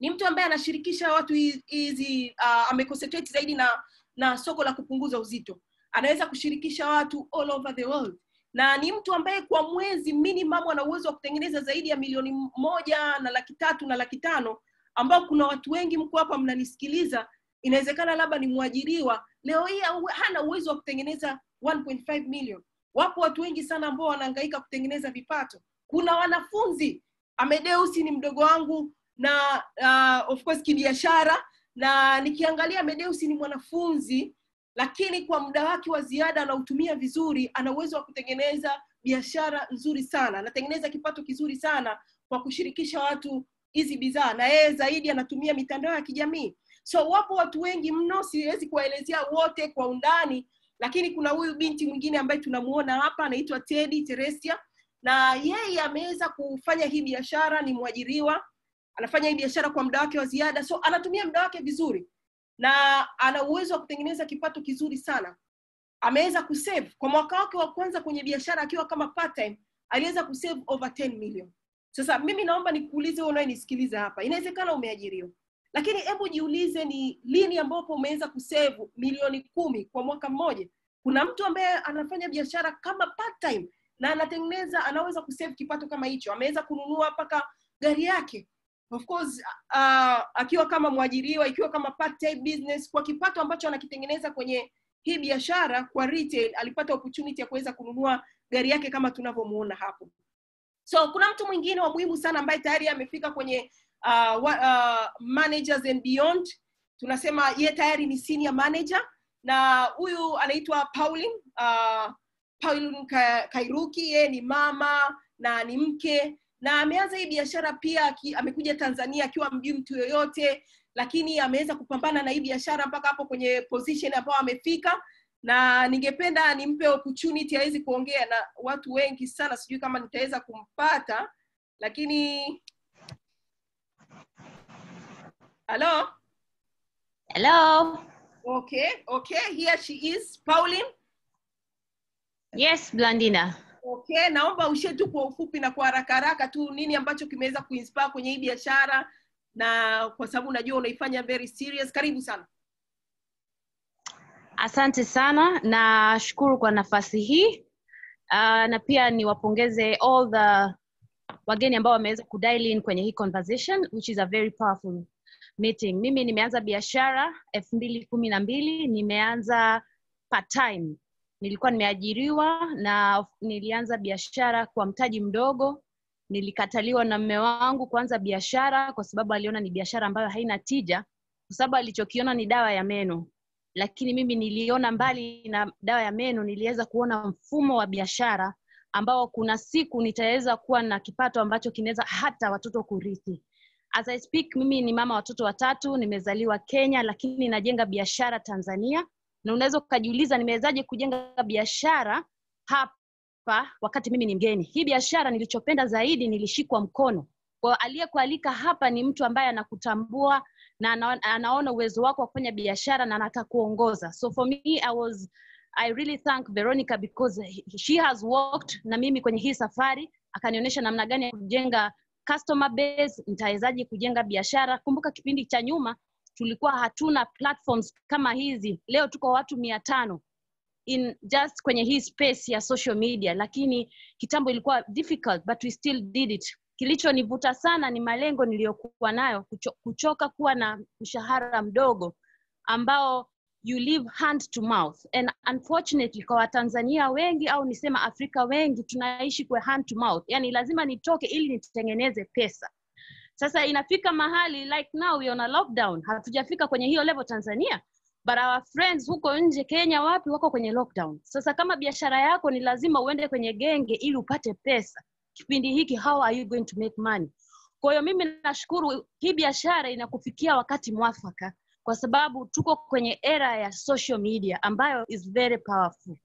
Ni mtu ambaye anashirikisha watu hizi uh, ameconcentrate zaidi na na soko la kupunguza uzito. Anaweza kushirikisha watu all over the world. Na ni mtu ambaye kwa mwezi minimum ana uwezo wa kutengeneza zaidi ya milioni moja na laki tatu na laki tano ambao kuna watu wengi mko hapa mnanisikiliza. Inawezekana labda ni mwajiriwa. Leo hii hana uwezo wa kutengeneza 1.5 million. Wapo watu wengi sana ambao wanahangaika kutengeneza vipato. Kuna wanafunzi. Amedeusi ni mdogo wangu na uh, of course kibiashara na nikiangalia medeusi ni mwanafunzi lakini kwa muda wake wa ziada anautumia vizuri ana uwezo wa kutengeneza biashara nzuri sana. Anatengeneza kipato kizuri sana kwa kushirikisha watu hizi bidhaa na yeye zaidi anatumia mitandao ya kijamii. So wapo watu wengi mno siwezi kuwaelezea wote kwa undani lakini kuna huyu binti mwingine ambaye tunamuona hapa anaitwa tedi teresia na yeye ameweza kufanya hii biashara ni mwajiriwa. Anafanya hii biashara kwa muda wake wa ziada. So anatumia muda wake vizuri na ana uwezo wa kutengeneza kipato kizuri sana. Ameweza kusave. Kwa mwaka wake wa kwanza kwenye biashara akiwa kama part time aliweza kusave over 10 million. Sasa mimi naomba nikuulize wewe unayenisikiliza hapa. Inawezekana umeajiriwa lakini hebu jiulize ni lini ambapo umeweza kusave milioni kumi kwa mwaka mmoja? Kuna mtu ambaye anafanya biashara kama part time na anatengeneza anaweza kusave kipato kama hicho ameweza kununua mpaka gari yake. Of course uh, akiwa kama mwajiriwa ikiwa kama part time business kwa kipato ambacho anakitengeneza kwenye hii biashara kwa retail alipata opportunity ya kuweza kununua gari yake kama tunavyomuona hapo. So kuna mtu mwingine wa muhimu sana ambaye tayari amefika kwenye uh, uh, managers and beyond. Tunasema ye tayari ni senior manager. Na huyu anaitwa Pauline uh, Pauline Ka, Kairuki. Yeye ni mama na ni mke. Na ameanza hii biashara pia amekuja Tanzania akiwa mjui mtu yoyote lakini ameweza kupambana na hii biashara mpaka hapo kwenye position ambayo amefika. Na ningependa nimpe opportunity awezi kuongea na watu wengi sana. Sijui kama nitaweza kumpata lakini halo Hello. okay okay here she is. Pauline? Yes, Blandina. okay naomba ushe tu kwa ufupi na kwa haraka haraka tu nini ambacho kimeweza kuinspire kwenye hii biashara na kwa sababu najua unaifanya very serious. Karibu sana. Asante sana, nashukuru kwa nafasi hii. Uh, na pia niwapongeze all the wageni ambao wameweza kudial in kwenye hii conversation which is a very powerful meeting. Mimi nimeanza biashara elfu mbili kumi na mbili, nimeanza part time. Nilikuwa nimeajiriwa na nilianza biashara kwa mtaji mdogo. Nilikataliwa na mme wangu kuanza biashara kwa sababu aliona ni biashara ambayo haina tija, kwa sababu alichokiona ni dawa ya meno lakini mimi niliona mbali na dawa ya meno niliweza kuona mfumo wa biashara ambao kuna siku nitaweza kuwa na kipato ambacho kinaweza hata watoto kurithi as I speak mimi ni mama watoto watatu nimezaliwa kenya lakini najenga biashara tanzania. Na unaweza ukajiuliza nimewezaje kujenga biashara hapa wakati mimi ni mgeni? Hii biashara nilichopenda zaidi nilishikwa mkono. Kwa aliyekualika hapa ni mtu ambaye anakutambua na anaona uwezo wako wa kufanya biashara na anataka kuongoza so for me i was i really thank veronica because she has worked na mimi kwenye hii safari akanionyesha namna gani ya kujenga customer base nitawezaje kujenga biashara? Kumbuka kipindi cha nyuma tulikuwa hatuna platforms kama hizi. Leo tuko watu mia tano in just kwenye hii space ya social media lakini kitambo ilikuwa difficult but we still did it. Kilichonivuta sana ni malengo niliyokuwa nayo kucho, kuchoka kuwa na mshahara mdogo ambao you live hand to mouth. And unfortunately kwa watanzania wengi au nisema afrika wengi tunaishi kwa hand to mouth. Yani lazima nitoke ili nitengeneze pesa. Sasa inafika mahali like now we on a lockdown. Hatujafika kwenye hiyo level tanzania but our friends huko nje kenya wapi wako kwenye lockdown. Sasa kama biashara yako ni lazima uende kwenye genge ili upate pesa. Kipindi hiki how are you going to make money? Kwa hiyo mimi nashukuru hii biashara inakufikia wakati mwafaka kwa sababu tuko kwenye era ya social media ambayo is very powerful.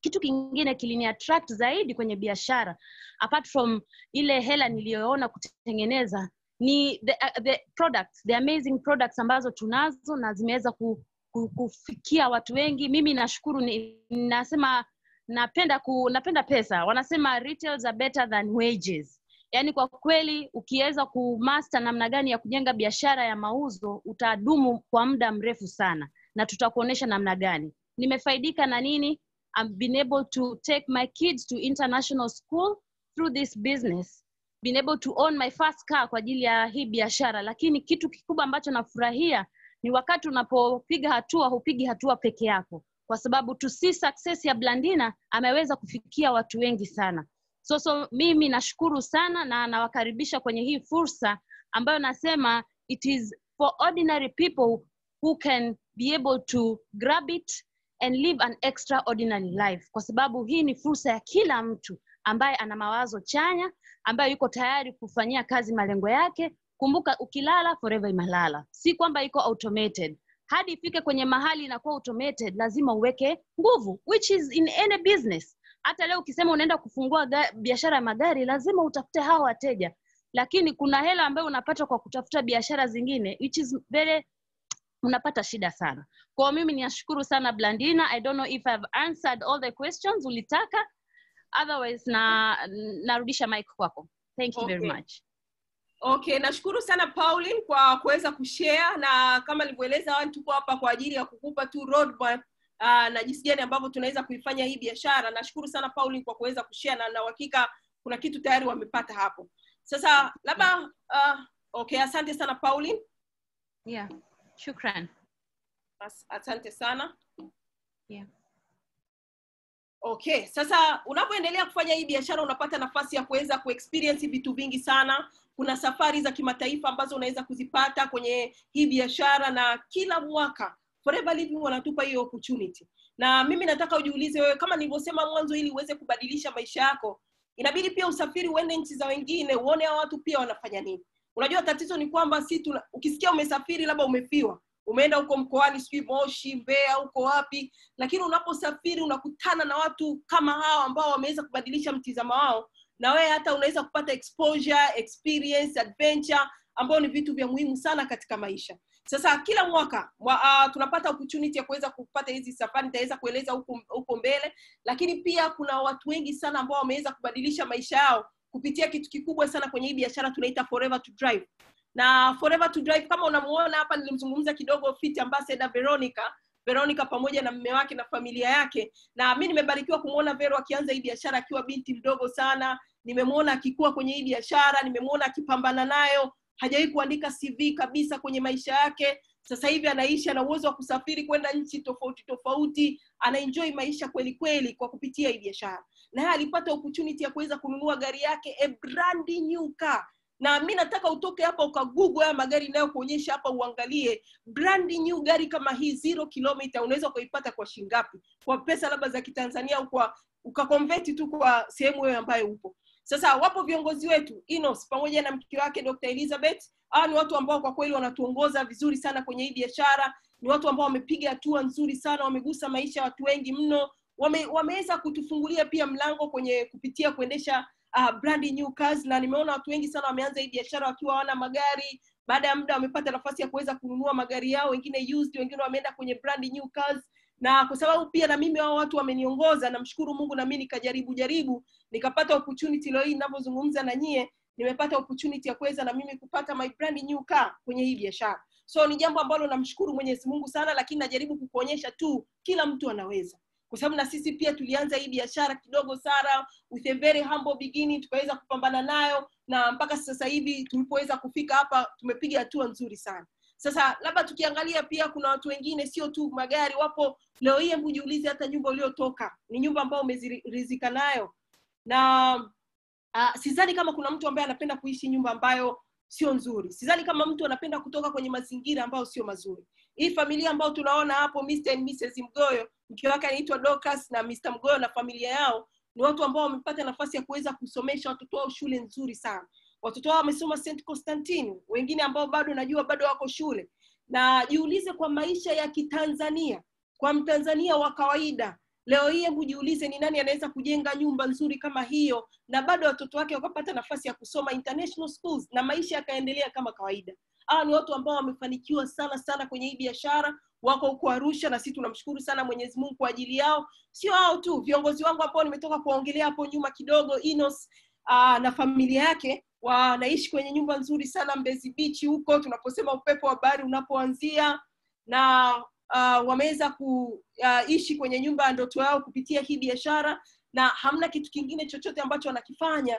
Kitu kingine kilini attract zaidi kwenye biashara apart from ile hela niliyoona kutengeneza ni the, uh, the products the amazing products ambazo tunazo na zimeweza ku, ku, kufikia watu wengi. Mimi nashukuru ni, nasema napenda ku, napenda pesa. Wanasema retails are better than wages yaani kwa kweli ukiweza kumasta namna gani ya kujenga biashara ya mauzo utadumu kwa muda mrefu sana. Na tutakuonyesha namna gani. Nimefaidika na nini? I've been able to take my kids to international school through this business. Been able to own my first car kwa ajili ya hii biashara. Lakini kitu kikubwa ambacho nafurahia ni wakati unapopiga hatua hupigi hatua peke yako. Kwa sababu to see success ya blandina ameweza kufikia watu wengi sana so, so mimi nashukuru sana na nawakaribisha kwenye hii fursa ambayo nasema it is for ordinary people who can be able to grab it and live an extraordinary life. Kwa sababu hii ni fursa ya kila mtu ambaye ana mawazo chanya ambaye yuko tayari kufanyia kazi malengo yake. Kumbuka ukilala forever imelala. Si kwamba iko automated. Hadi ifike kwenye mahali inakuwa automated lazima uweke nguvu which is in any business hata leo ukisema unaenda kufungua biashara ya magari lazima utafute hawa wateja. Lakini kuna hela ambayo unapata kwa kutafuta biashara zingine which is very unapata shida sana. Kwao mimi niashukuru sana blandina i don't know if i've answered all the questions ulitaka. Otherwise na narudisha mic kwako. Thank you okay. very much. Okay nashukuru sana pauline kwa kuweza kushare na kama nilivyoeleza awali tuko hapa kwa ajili ya kukupa tu roadmap uh, na jinsi gani ambavyo tunaweza kuifanya hii biashara. Nashukuru sana pauli kwa kuweza kushia na na uhakika kuna kitu tayari wamepata hapo. Sasa labda uh, okay asante sana pauli. Yeah shukran. As, asante sana. Yeah. okay sasa unapoendelea kufanya hii biashara unapata nafasi ya kuweza kuexperience vitu vingi sana. Kuna safari za kimataifa ambazo unaweza kuzipata kwenye hii biashara na kila mwaka forever living wanatupa hiyo opportunity. Na mimi nataka ujiulize wewe kama nilivyosema mwanzo ili uweze kubadilisha maisha yako inabidi pia usafiri uende nchi za wengine uone hao watu pia wanafanya nini. Unajua tatizo ni kwamba si tuna, ukisikia umesafiri labda umefiwa umeenda huko mkoani sijui moshi mbea huko wapi lakini unaposafiri unakutana na watu kama hao ambao wameweza kubadilisha mtizamo wao na wewe hata unaweza kupata exposure experience adventure ambao ni vitu vya muhimu sana katika maisha sasa kila mwaka wa, uh, tunapata opportunity ya kuweza kupata hizi safari nitaweza kueleza huko huko mbele. Lakini pia kuna watu wengi sana ambao wameweza kubadilisha maisha yao kupitia kitu kikubwa sana kwenye hii biashara tunaita forever to drive. Na forever to drive kama unamuona hapa nilimzungumza kidogo fit ambassador veronica veronica pamoja na mme wake na familia yake. Na mi nimebarikiwa kumwona vero akianza hii biashara akiwa binti mdogo sana. Nimemwona akikua kwenye hii biashara nimemwona akipambana nayo hajawahi kuandika cv kabisa kwenye maisha yake. Sasa hivi anaishi ana uwezo wa kusafiri kwenda nchi tofauti tofauti. Anaenjoy maisha kweli kweli kwa kupitia hii biashara. Na yeye alipata opportunity ya kuweza kununua gari yake a brand new car. Na mi nataka utoke hapa ukagugu haya magari inayokuonyesha hapa uangalie. Brand new gari kama hii zero kilomita unaweza ukaipata kwa shingapi? Kwa pesa labda za kitanzania au kwa ukakonveti tu kwa sehemu hiyo ambayo upo sasa wapo viongozi wetu inos pamoja na mke wake dr elizabeth. Hawa ni watu ambao kwa kweli wanatuongoza vizuri sana kwenye hii biashara. Ni watu ambao wamepiga hatua nzuri sana wamegusa maisha ya watu wengi mno. Wame, wameweza kutufungulia pia mlango kwenye kupitia kuendesha uh, brand new cars na nimeona watu wengi sana wameanza hii biashara wakiwa hawana magari. Baada ya muda wamepata nafasi ya kuweza kununua magari yao wengine used wengine wameenda kwenye brand new cars na kwa sababu pia na mimi wao watu wameniongoza namshukuru mungu na mimi nikajaribu jaribu nikapata opportunity leo hii ninavyozungumza na nyie nimepata opportunity ya kuweza na mimi kupata my brand new car kwenye hii biashara. So ni jambo ambalo namshukuru mwenyezi mungu sana lakini najaribu kukuonyesha tu kila mtu anaweza. Kwa sababu na sisi pia tulianza hii biashara kidogo sana with a very humble beginning tukaweza kupambana nayo na mpaka sasa hivi tulipoweza kufika hapa tumepiga hatua nzuri sana sasa labda tukiangalia pia kuna watu wengine sio tu magari wapo leo hii hebu jiulize hata nyumba uliotoka ni nyumba ambayo umerizika nayo na uh, sidhani kama kuna mtu ambaye anapenda kuishi nyumba ambayo sio nzuri sizani kama mtu anapenda kutoka kwenye mazingira ambayo sio mazuri hii familia ambayo tunaona hapo Mr. and Mrs. mgoyo mke wake anaitwa Dorcas na Mr. mgoyo na familia yao ni watu ambao wamepata nafasi ya kuweza kusomesha watoto wao shule nzuri sana watoto wao wamesoma st constantine wengine ambao bado najua bado wako shule. Na jiulize kwa maisha ya kitanzania kwa mtanzania wa kawaida leo hii hebu jiulize ni nani anaweza kujenga nyumba nzuri kama hiyo na bado watoto wake wakapata nafasi ya kusoma international schools na maisha yakaendelea kama kawaida. Hawa ni watu ambao wamefanikiwa sana sana kwenye hii biashara wako huko arusha na sisi tunamshukuru sana mwenyezi mungu kwa ajili yao. Sio hao tu viongozi wangu ambao nimetoka kuwaongelea hapo nyuma kidogo inos aa, na familia yake wanaishi kwenye nyumba nzuri sana mbezi bichi huko tunaposema upepo wa bahari unapoanzia na uh, wameweza kuishi uh, kwenye nyumba ya ndoto yao kupitia hii biashara na hamna kitu kingine chochote ambacho wanakifanya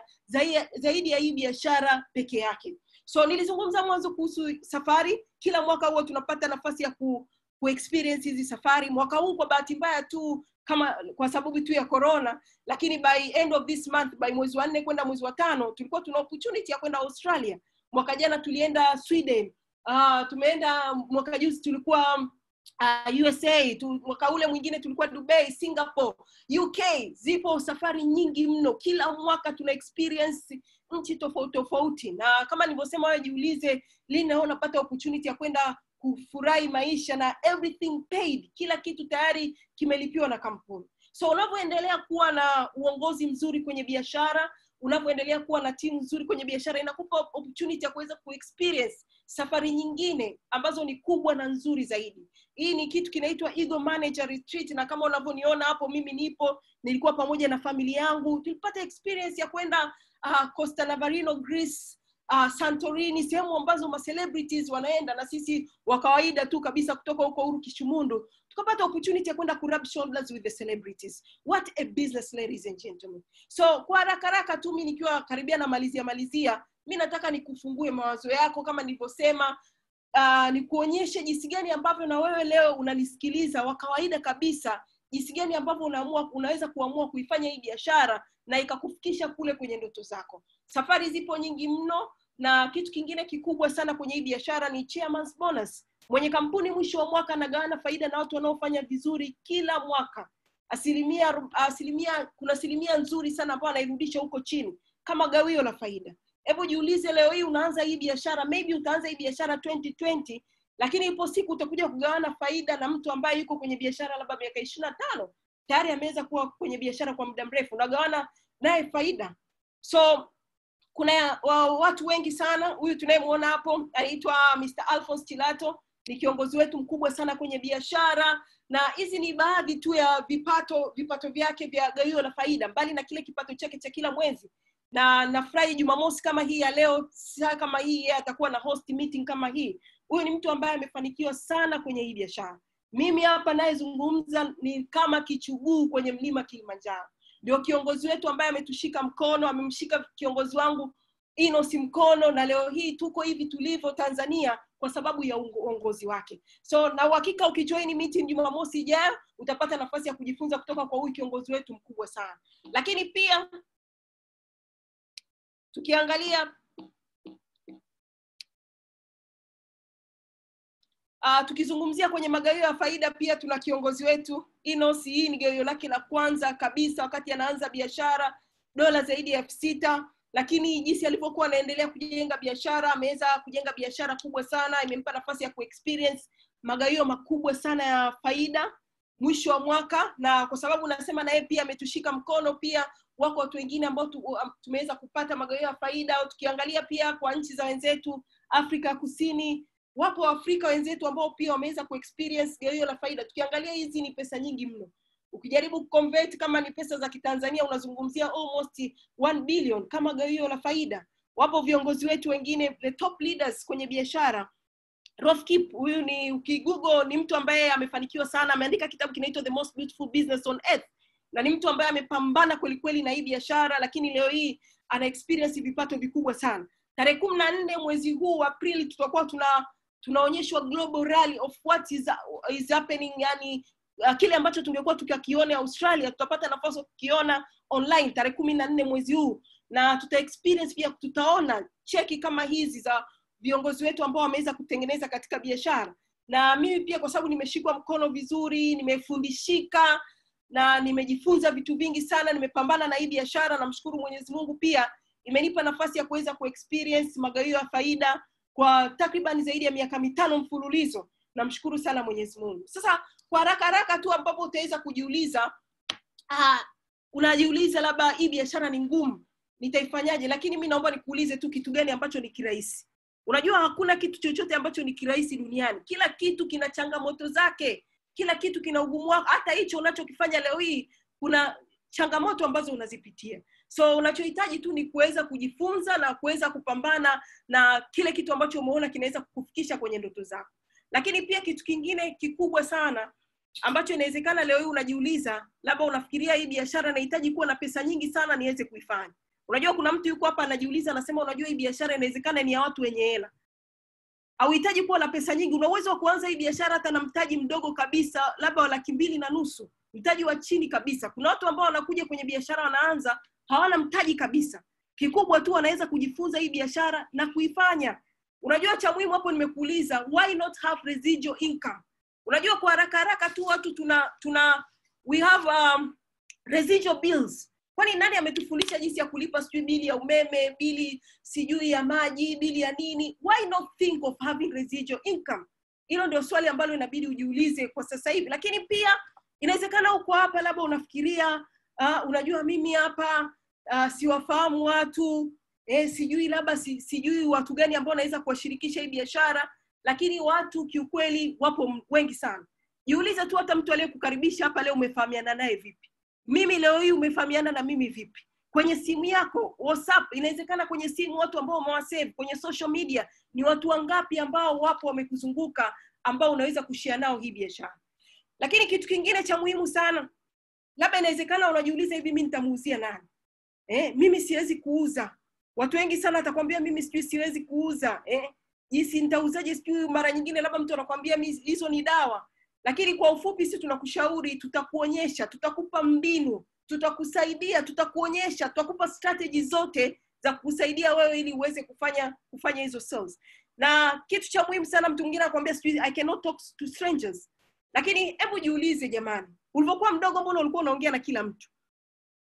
zaidi, ya hii biashara peke yake. So nilizungumza mwanzo kuhusu safari. Kila mwaka huwa tunapata nafasi ya ku, ku experience hizi safari. Mwaka huu kwa bahati mbaya tu kama kwa sababu tu ya corona lakini by end of this month by mwezi wa nne kwenda mwezi wa tano tulikuwa tuna opportunity ya kwenda australia. Mwaka jana tulienda sweden. Uh, tumeenda mwaka juzi tulikuwa uh, usa tu, mwaka ule mwingine tulikuwa dubai singapore uk zipo safari nyingi mno. Kila mwaka tuna experience nchi tofauti tofauti. Na kama nilivyosema wewe jiulize lini nao unapata opportunity ya kwenda kufurahi maisha na everything paid kila kitu tayari kimelipiwa na kampuni. So unavyoendelea kuwa na uongozi mzuri kwenye biashara unavyoendelea kuwa na timu nzuri kwenye biashara inakupa opportunity ya kuweza kuexperience safari nyingine ambazo ni kubwa na nzuri zaidi. Hii ni kitu kinaitwa ego Manager Retreat na kama unavyoniona hapo mimi nipo nilikuwa pamoja na familia yangu. Tulipata experience ya kwenda uh, Costa Navarino Greece uh, Santorini sehemu ambazo ma celebrities wanaenda na sisi wa kawaida tu kabisa kutoka huko Uru Kishumundu tukapata opportunity ya kwenda kurub shoulders with the celebrities. What a business ladies and gentlemen. So kwa haraka haraka tu mi nikiwa karibia na malizia malizia mi nataka nikufungue mawazo yako kama nilivyosema. Uh, nikuonyeshe jinsi gani ambavyo na wewe leo unanisikiliza wa kawaida kabisa. Jinsi gani ambavyo unaamua unaweza kuamua kuifanya hii biashara na ikakufikisha kule kwenye ndoto zako. Safari zipo nyingi mno na kitu kingine kikubwa sana kwenye hii biashara ni chairman's bonus. Mwenye kampuni mwisho wa mwaka anagawana faida na watu wanaofanya vizuri kila mwaka. Asilimia asilimia kuna asilimia nzuri sana ambayo anairudisha huko chini kama gawio la faida. Hebu jiulize leo hii unaanza hii biashara maybe utaanza hii biashara 2020 lakini ipo siku utakuja kugawana faida na mtu ambaye yuko kwenye biashara labda miaka ishiri na tano tayari ameweza kuwa kwenye biashara kwa muda mrefu unagawana naye faida. So kuna wa, watu wengi sana huyu tunayemwona hapo anaitwa mr alphonse tilato ni kiongozi wetu mkubwa sana kwenye biashara na hizi ni baadhi tu ya vipato vipato vyake vya gawio la faida mbali na kile kipato chake cha kila mwezi. Na nafurahi jumamosi kama hii ya leo saa kama hii yeye atakuwa na host meeting kama hii. Huyu ni mtu ambaye amefanikiwa sana kwenye hii biashara. Mimi hapa nayezungumza ni kama kichuguu kwenye mlima kilimanjaro ndio kiongozi wetu ambaye ametushika mkono amemshika kiongozi wangu inosi mkono na leo hii tuko hivi tulivyo tanzania kwa sababu ya uongozi wake. So na uhakika ukijoini meeting jumamosi ijayo utapata nafasi ya kujifunza kutoka kwa huyu kiongozi wetu mkubwa sana. Lakini pia tukiangalia uh, tukizungumzia kwenye magawio ya faida pia tuna kiongozi wetu Inos. Hii ni gawio lake la kwanza kabisa wakati anaanza biashara, dola zaidi ya elfu sita. Lakini jinsi alivyokuwa anaendelea kujenga biashara ameweza kujenga biashara kubwa sana imempa nafasi ya kuexperience magawio makubwa sana ya faida mwisho wa mwaka. Na kwa sababu nasema na yeye pia ametushika mkono pia wako watu wengine ambao um, tumeweza kupata magawio ya faida. Tukiangalia pia kwa nchi za wenzetu afrika kusini wapo waafrika wenzetu ambao pia wameweza kuexperience gawio la faida. Tukiangalia hizi ni pesa nyingi mno. Ukijaribu kuconvert kama ni pesa za kitanzania unazungumzia almost 1 billion kama gawio la faida. Wapo viongozi wetu wengine the top leaders kwenye biashara. Rolf Kip huyu ni ukigugo ni mtu ambaye amefanikiwa sana. Ameandika kitabu kinaitwa the most beautiful business on earth. Na ni mtu ambaye amepambana kwelikweli na hii biashara lakini leo hii ana experience vipato vikubwa sana. Tarehe kumi na nne mwezi huu aprili tutakuwa tuna tunaonyeshwa global rally of what is, is happening yani uh, kile ambacho tungekuwa tukakiona australia tutapata nafasi ya kukiona online tarehe kumi na nne mwezi huu. Na tuta experience pia tutaona cheki kama hizi za viongozi wetu ambao wameweza kutengeneza katika biashara. Na mimi pia kwa sababu nimeshikwa mkono vizuri nimefundishika na nimejifunza vitu vingi sana nimepambana na hii biashara namshukuru mwenyezi mungu pia imenipa nafasi ya kuweza kuexperience magawio ya faida kwa takriban zaidi ya miaka mitano mfululizo namshukuru sana mwenyezi mungu. Sasa kwa haraka haraka tu ambapo utaweza kujiuliza ah, unajiuliza labda hii biashara ni ngumu nitaifanyaje? Lakini mi naomba nikuulize tu kitu gani ambacho ni kirahisi. Unajua hakuna kitu chochote ambacho ni kirahisi duniani. Kila kitu kina changamoto zake. Kila kitu kina ugumu wako hata hicho unachokifanya leo hii kuna changamoto ambazo unazipitia so unachohitaji tu ni kuweza kujifunza na kuweza kupambana na kile kitu ambacho umeona kinaweza kukufikisha kwenye ndoto zako. Lakini pia kitu kingine kikubwa sana ambacho inawezekana leo hii unajiuliza labda unafikiria hii biashara inahitaji kuwa na pesa nyingi sana niweze kuifanya. Unajua kuna mtu yuko hapa anajiuliza anasema unajua hii biashara inawezekana ni ya watu wenye hela. Hauhitaji kuwa na pesa nyingi. Una uwezo wa kuanza hii biashara hata na mtaji mdogo kabisa labda wa laki mbili na nusu. Mtaji wa chini kabisa. Kuna watu ambao wanakuja kwenye biashara wanaanza hawana mtaji kabisa. Kikubwa tu wanaweza kujifunza hii biashara na kuifanya. Unajua cha muhimu hapo nimekuuliza why not have residual income? Unajua kwa haraka haraka tu watu tuna tuna we have um, residual bills. Kwani nani ametufundisha jinsi ya kulipa sijui bili ya umeme bili sijui ya maji bili ya nini? Why not think of having residual income? Hilo ndio swali ambalo inabidi ujiulize kwa sasa hivi. Lakini pia inawezekana uko hapa labda unafikiria uh, unajua mimi hapa uh, siwafahamu watu. Eh, sijui labda si, sijui watu gani ambao naweza kuwashirikisha hii biashara lakini watu kiukweli wapo wengi sana. Jiulize tu hata mtu aliyekukaribisha hapa leo umefahamiana naye vipi? Mimi leo hii umefahamiana na mimi vipi? Kwenye simu yako whatsapp inawezekana kwenye simu watu ambao umewasave kwenye social media ni watu wangapi ambao wapo wamekuzunguka ambao unaweza kushia nao hii biashara? Lakini kitu kingine cha muhimu sana labda inawezekana unajiuliza hivi mi nitamuuzia nani eh, mimi siwezi kuuza. Watu wengi sana atakwambia mimi sijui siwezi kuuza. Eh, jinsi nitauzaje? Sijui mara nyingine labda mtu anakwambia hizo ni dawa. Lakini kwa ufupi si tunakushauri tutakuonyesha tutakupa mbinu tutakusaidia tutakuonyesha tutakupa strategy zote za kusaidia wewe ili uweze kufanya kufanya hizo sales. Na kitu cha muhimu sana mtu mwingine anakwambia sijui i cannot talk to strangers. Lakini hebu jiulize jamani ulivyokuwa mdogo mbona ulikuwa unaongea na kila mtu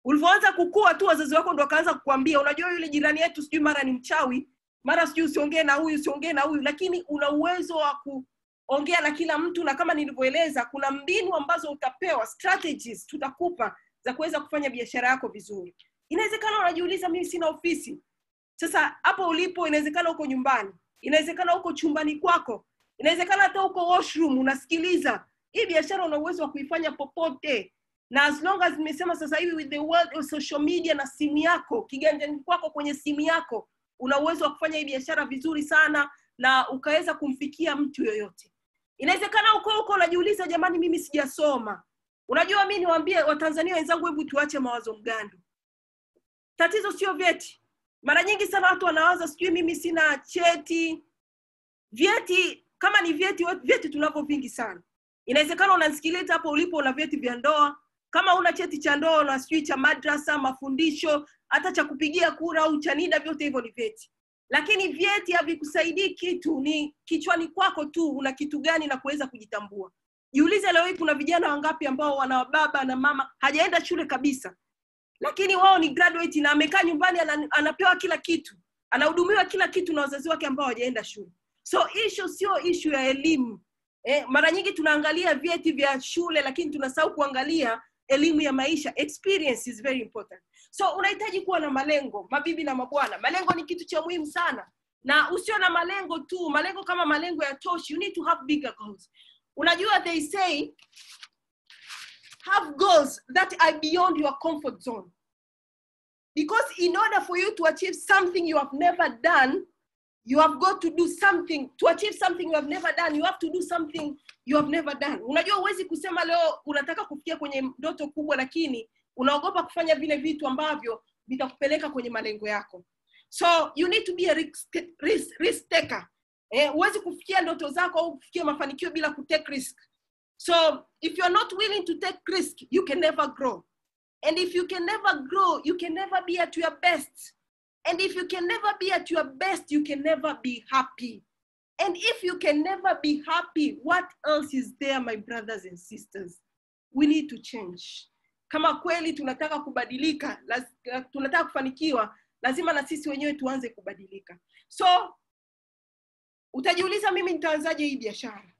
ulivyoanza kukua tu wazazi wako ndo wakaanza kukwambia unajua yule jirani yetu sijui mara ni mchawi mara sijui usiongee na huyu usiongee na huyu lakini una uwezo wa kuongea na kila mtu na kama nilivyoeleza kuna mbinu ambazo utapewa strategies tutakupa za kuweza kufanya biashara yako vizuri. Inawezekana unajiuliza mimi sina ofisi. Sasa hapo ulipo inawezekana uko nyumbani inawezekana uko chumbani kwako inawezekana hata uko washroom unasikiliza. Hii biashara una uwezo wa kuifanya popote na as long as nimesema sasa hivi with the world of social media na simu yako kiganjani kwako kwenye simu yako una uwezo wa kufanya hii biashara vizuri sana na ukaweza kumfikia mtu yoyote. Inawezekana uko huko unajiuliza jamani mimi sijasoma. Unajua mi niwaambie watanzania wenzangu hebu tuache mawazo mgando. Tatizo sio vyeti. Mara nyingi sana watu wanawaza sijui mimi sina cheti. Vyeti kama ni vyeti vyeti tunavyo vingi sana. Inawezekana unanisikiliza hapo ulipo una vyeti vya ndoa kama una cheti cha ndoa na sijui cha madrasa mafundisho hata cha kupigia kura au cha nida vyote hivyo ni vyeti. Lakini vyeti havikusaidii kitu ni kichwani kwako tu una kitu gani na kuweza kujitambua. Jiulize leo hii kuna vijana wangapi ambao wana baba na mama hajaenda shule kabisa lakini wao ni graduate na amekaa nyumbani ana, anapewa kila kitu anahudumiwa kila kitu na wazazi wake ambao hawajaenda shule. So ishu sio ishu ya elimu. Eh, mara nyingi tunaangalia vyeti vya shule lakini tunasahau kuangalia elimu ya maisha experience is very important. So unahitaji kuwa na malengo mabibi na mabwana. Malengo ni kitu cha muhimu sana. Na usio na malengo tu malengo kama malengo ya tosh you need to have bigger goals. Unajua they say have goals that are beyond your comfort zone. Because in order for you to achieve something you have never done you have got to do something. To achieve something you have never done you have to do something you have never done. Unajua huwezi kusema leo unataka kufikia kwenye ndoto kubwa lakini unaogopa kufanya vile vitu ambavyo vitakupeleka kwenye malengo yako. So you need to be a risk, risk, risk taker. Eh, huwezi kufikia ndoto zako au kufikia mafanikio bila kutake risk. So if you're not willing to take risk you can never grow. And if you can never grow you can never be at your best and if you can never be at your best you can never be happy. And if you can never be happy what else is there my brothers and sisters? We need to change. Kama kweli tunataka kubadilika tunataka kufanikiwa lazima na sisi wenyewe tuanze kubadilika. So utajiuliza mimi nitaanzaje hii biashara?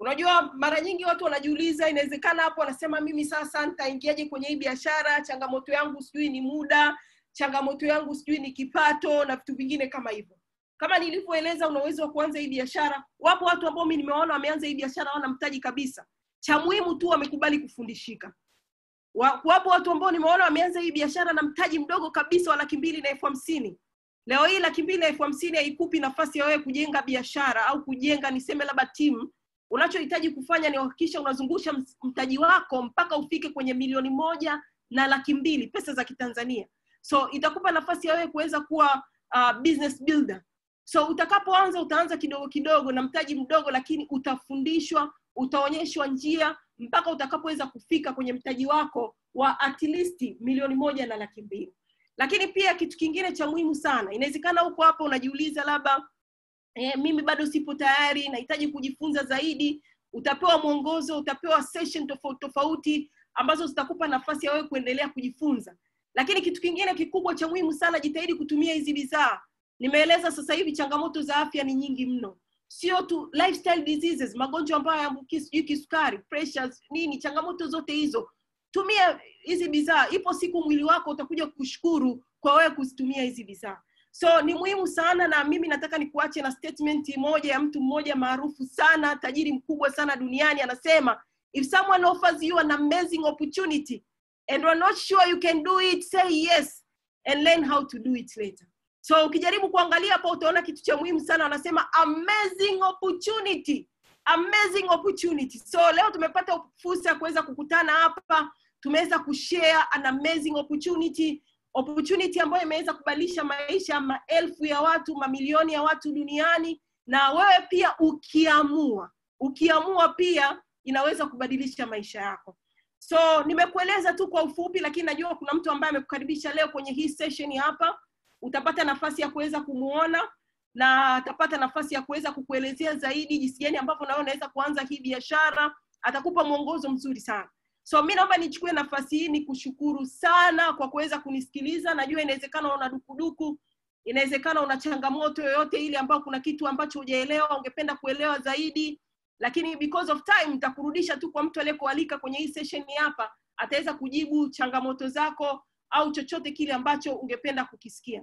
Unajua mara nyingi watu wanajiuliza inawezekana hapo wanasema mimi sasa nitaingiaje kwenye hii biashara changamoto yangu sijui ni muda changamoto yangu sijui ni kipato na vitu vingine kama hivyo. Kama nilivyoeleza una uwezo wa kuanza hii biashara. Wapo watu ambao mi nimewaona wameanza hii biashara wana mtaji kabisa. Cha muhimu tu wamekubali kufundishika. Wapo watu ambao nimeona wameanza hii biashara na mtaji mdogo kabisa wa laki mbili na elfu hamsini. Leo hii laki mbili na elfu hamsini haikupi nafasi ya wewe kujenga biashara au kujenga niseme labda timu unachohitaji kufanya ni kuhakikisha unazungusha mtaji wako mpaka ufike kwenye milioni moja na laki mbili pesa za kitanzania so itakupa nafasi ya wewe kuweza kuwa uh, business builder. So utakapoanza utaanza kidogo kidogo na mtaji mdogo lakini utafundishwa utaonyeshwa njia mpaka utakapoweza kufika kwenye mtaji wako wa at least milioni moja na laki mbili. Lakini pia kitu kingine cha muhimu sana inawezekana huko hapa unajiuliza labda eh, mimi bado sipo tayari nahitaji kujifunza zaidi. Utapewa mwongozo utapewa session tofauti tofauti ambazo zitakupa nafasi ya wewe kuendelea kujifunza lakini kitu kingine kikubwa cha muhimu sana jitahidi kutumia hizi bidhaa. Nimeeleza sasa hivi changamoto za afya ni nyingi mno. Sio tu lifestyle diseases magonjwa ambayo yaambuki sijui kisukari pressures nini changamoto zote hizo. Tumia hizi bidhaa. Ipo siku mwili wako utakuja kushukuru kwa wewe kuzitumia hizi bidhaa. So ni muhimu sana na mimi nataka nikuache na statement moja ya mtu mmoja maarufu sana tajiri mkubwa sana duniani anasema if someone offers you an amazing opportunity and you're not sure you can do it say yes and learn how to do it later. So ukijaribu kuangalia hapa utaona kitu cha muhimu sana. Wanasema amazing opportunity. Amazing opportunity. So leo tumepata fursa ya kuweza kukutana hapa. Tumeweza kushare an amazing opportunity. Opportunity ambayo imeweza kubadilisha maisha maelfu ya watu mamilioni ya watu duniani. Na wewe pia ukiamua ukiamua pia inaweza kubadilisha maisha yako so nimekueleza tu kwa ufupi lakini najua kuna mtu ambaye amekukaribisha leo kwenye hii session hapa. Utapata nafasi ya kuweza kumuona na atapata nafasi ya kuweza kukuelezea zaidi jinsi gani ambavyo nawe unaweza kuanza hii biashara. Atakupa mwongozo mzuri sana. So mi naomba nichukue nafasi hii ni kushukuru sana kwa kuweza kunisikiliza. Najua inawezekana una dukuduku inawezekana una changamoto yoyote ile ambayo kuna kitu ambacho hujaelewa ungependa kuelewa zaidi lakini because of time nitakurudisha tu kwa mtu aliyekualika kwenye hii session hapa. Ataweza kujibu changamoto zako au chochote kile ambacho ungependa kukisikia.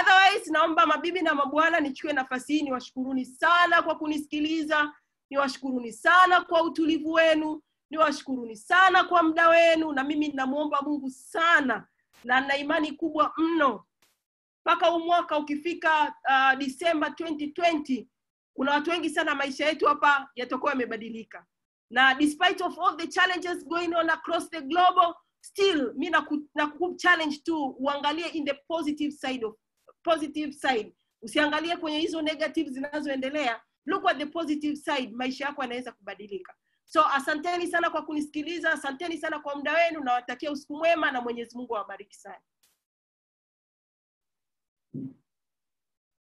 Otherwise naomba mabibi na mabwana nichukue nafasi hii niwashukuruni sana kwa kunisikiliza niwashukuruni sana kwa utulivu wenu niwashukuruni sana kwa muda wenu na mimi ninamwomba mungu sana na na imani kubwa mno. Mpaka huu mwaka ukifika uh, disemba 2020 kuna watu wengi sana maisha yetu hapa yatakuwa yamebadilika. Na despite of all the challenges going on across the global still mi nakuchallenge na challenge tu uangalie in the positive side of positive side. Usiangalie kwenye hizo negative zinazoendelea look at the positive side maisha yako yanaweza kubadilika. So asanteni sana kwa kunisikiliza asanteni sana kwa muda wenu nawatakia usiku mwema na mwenyezi mungu awabariki sana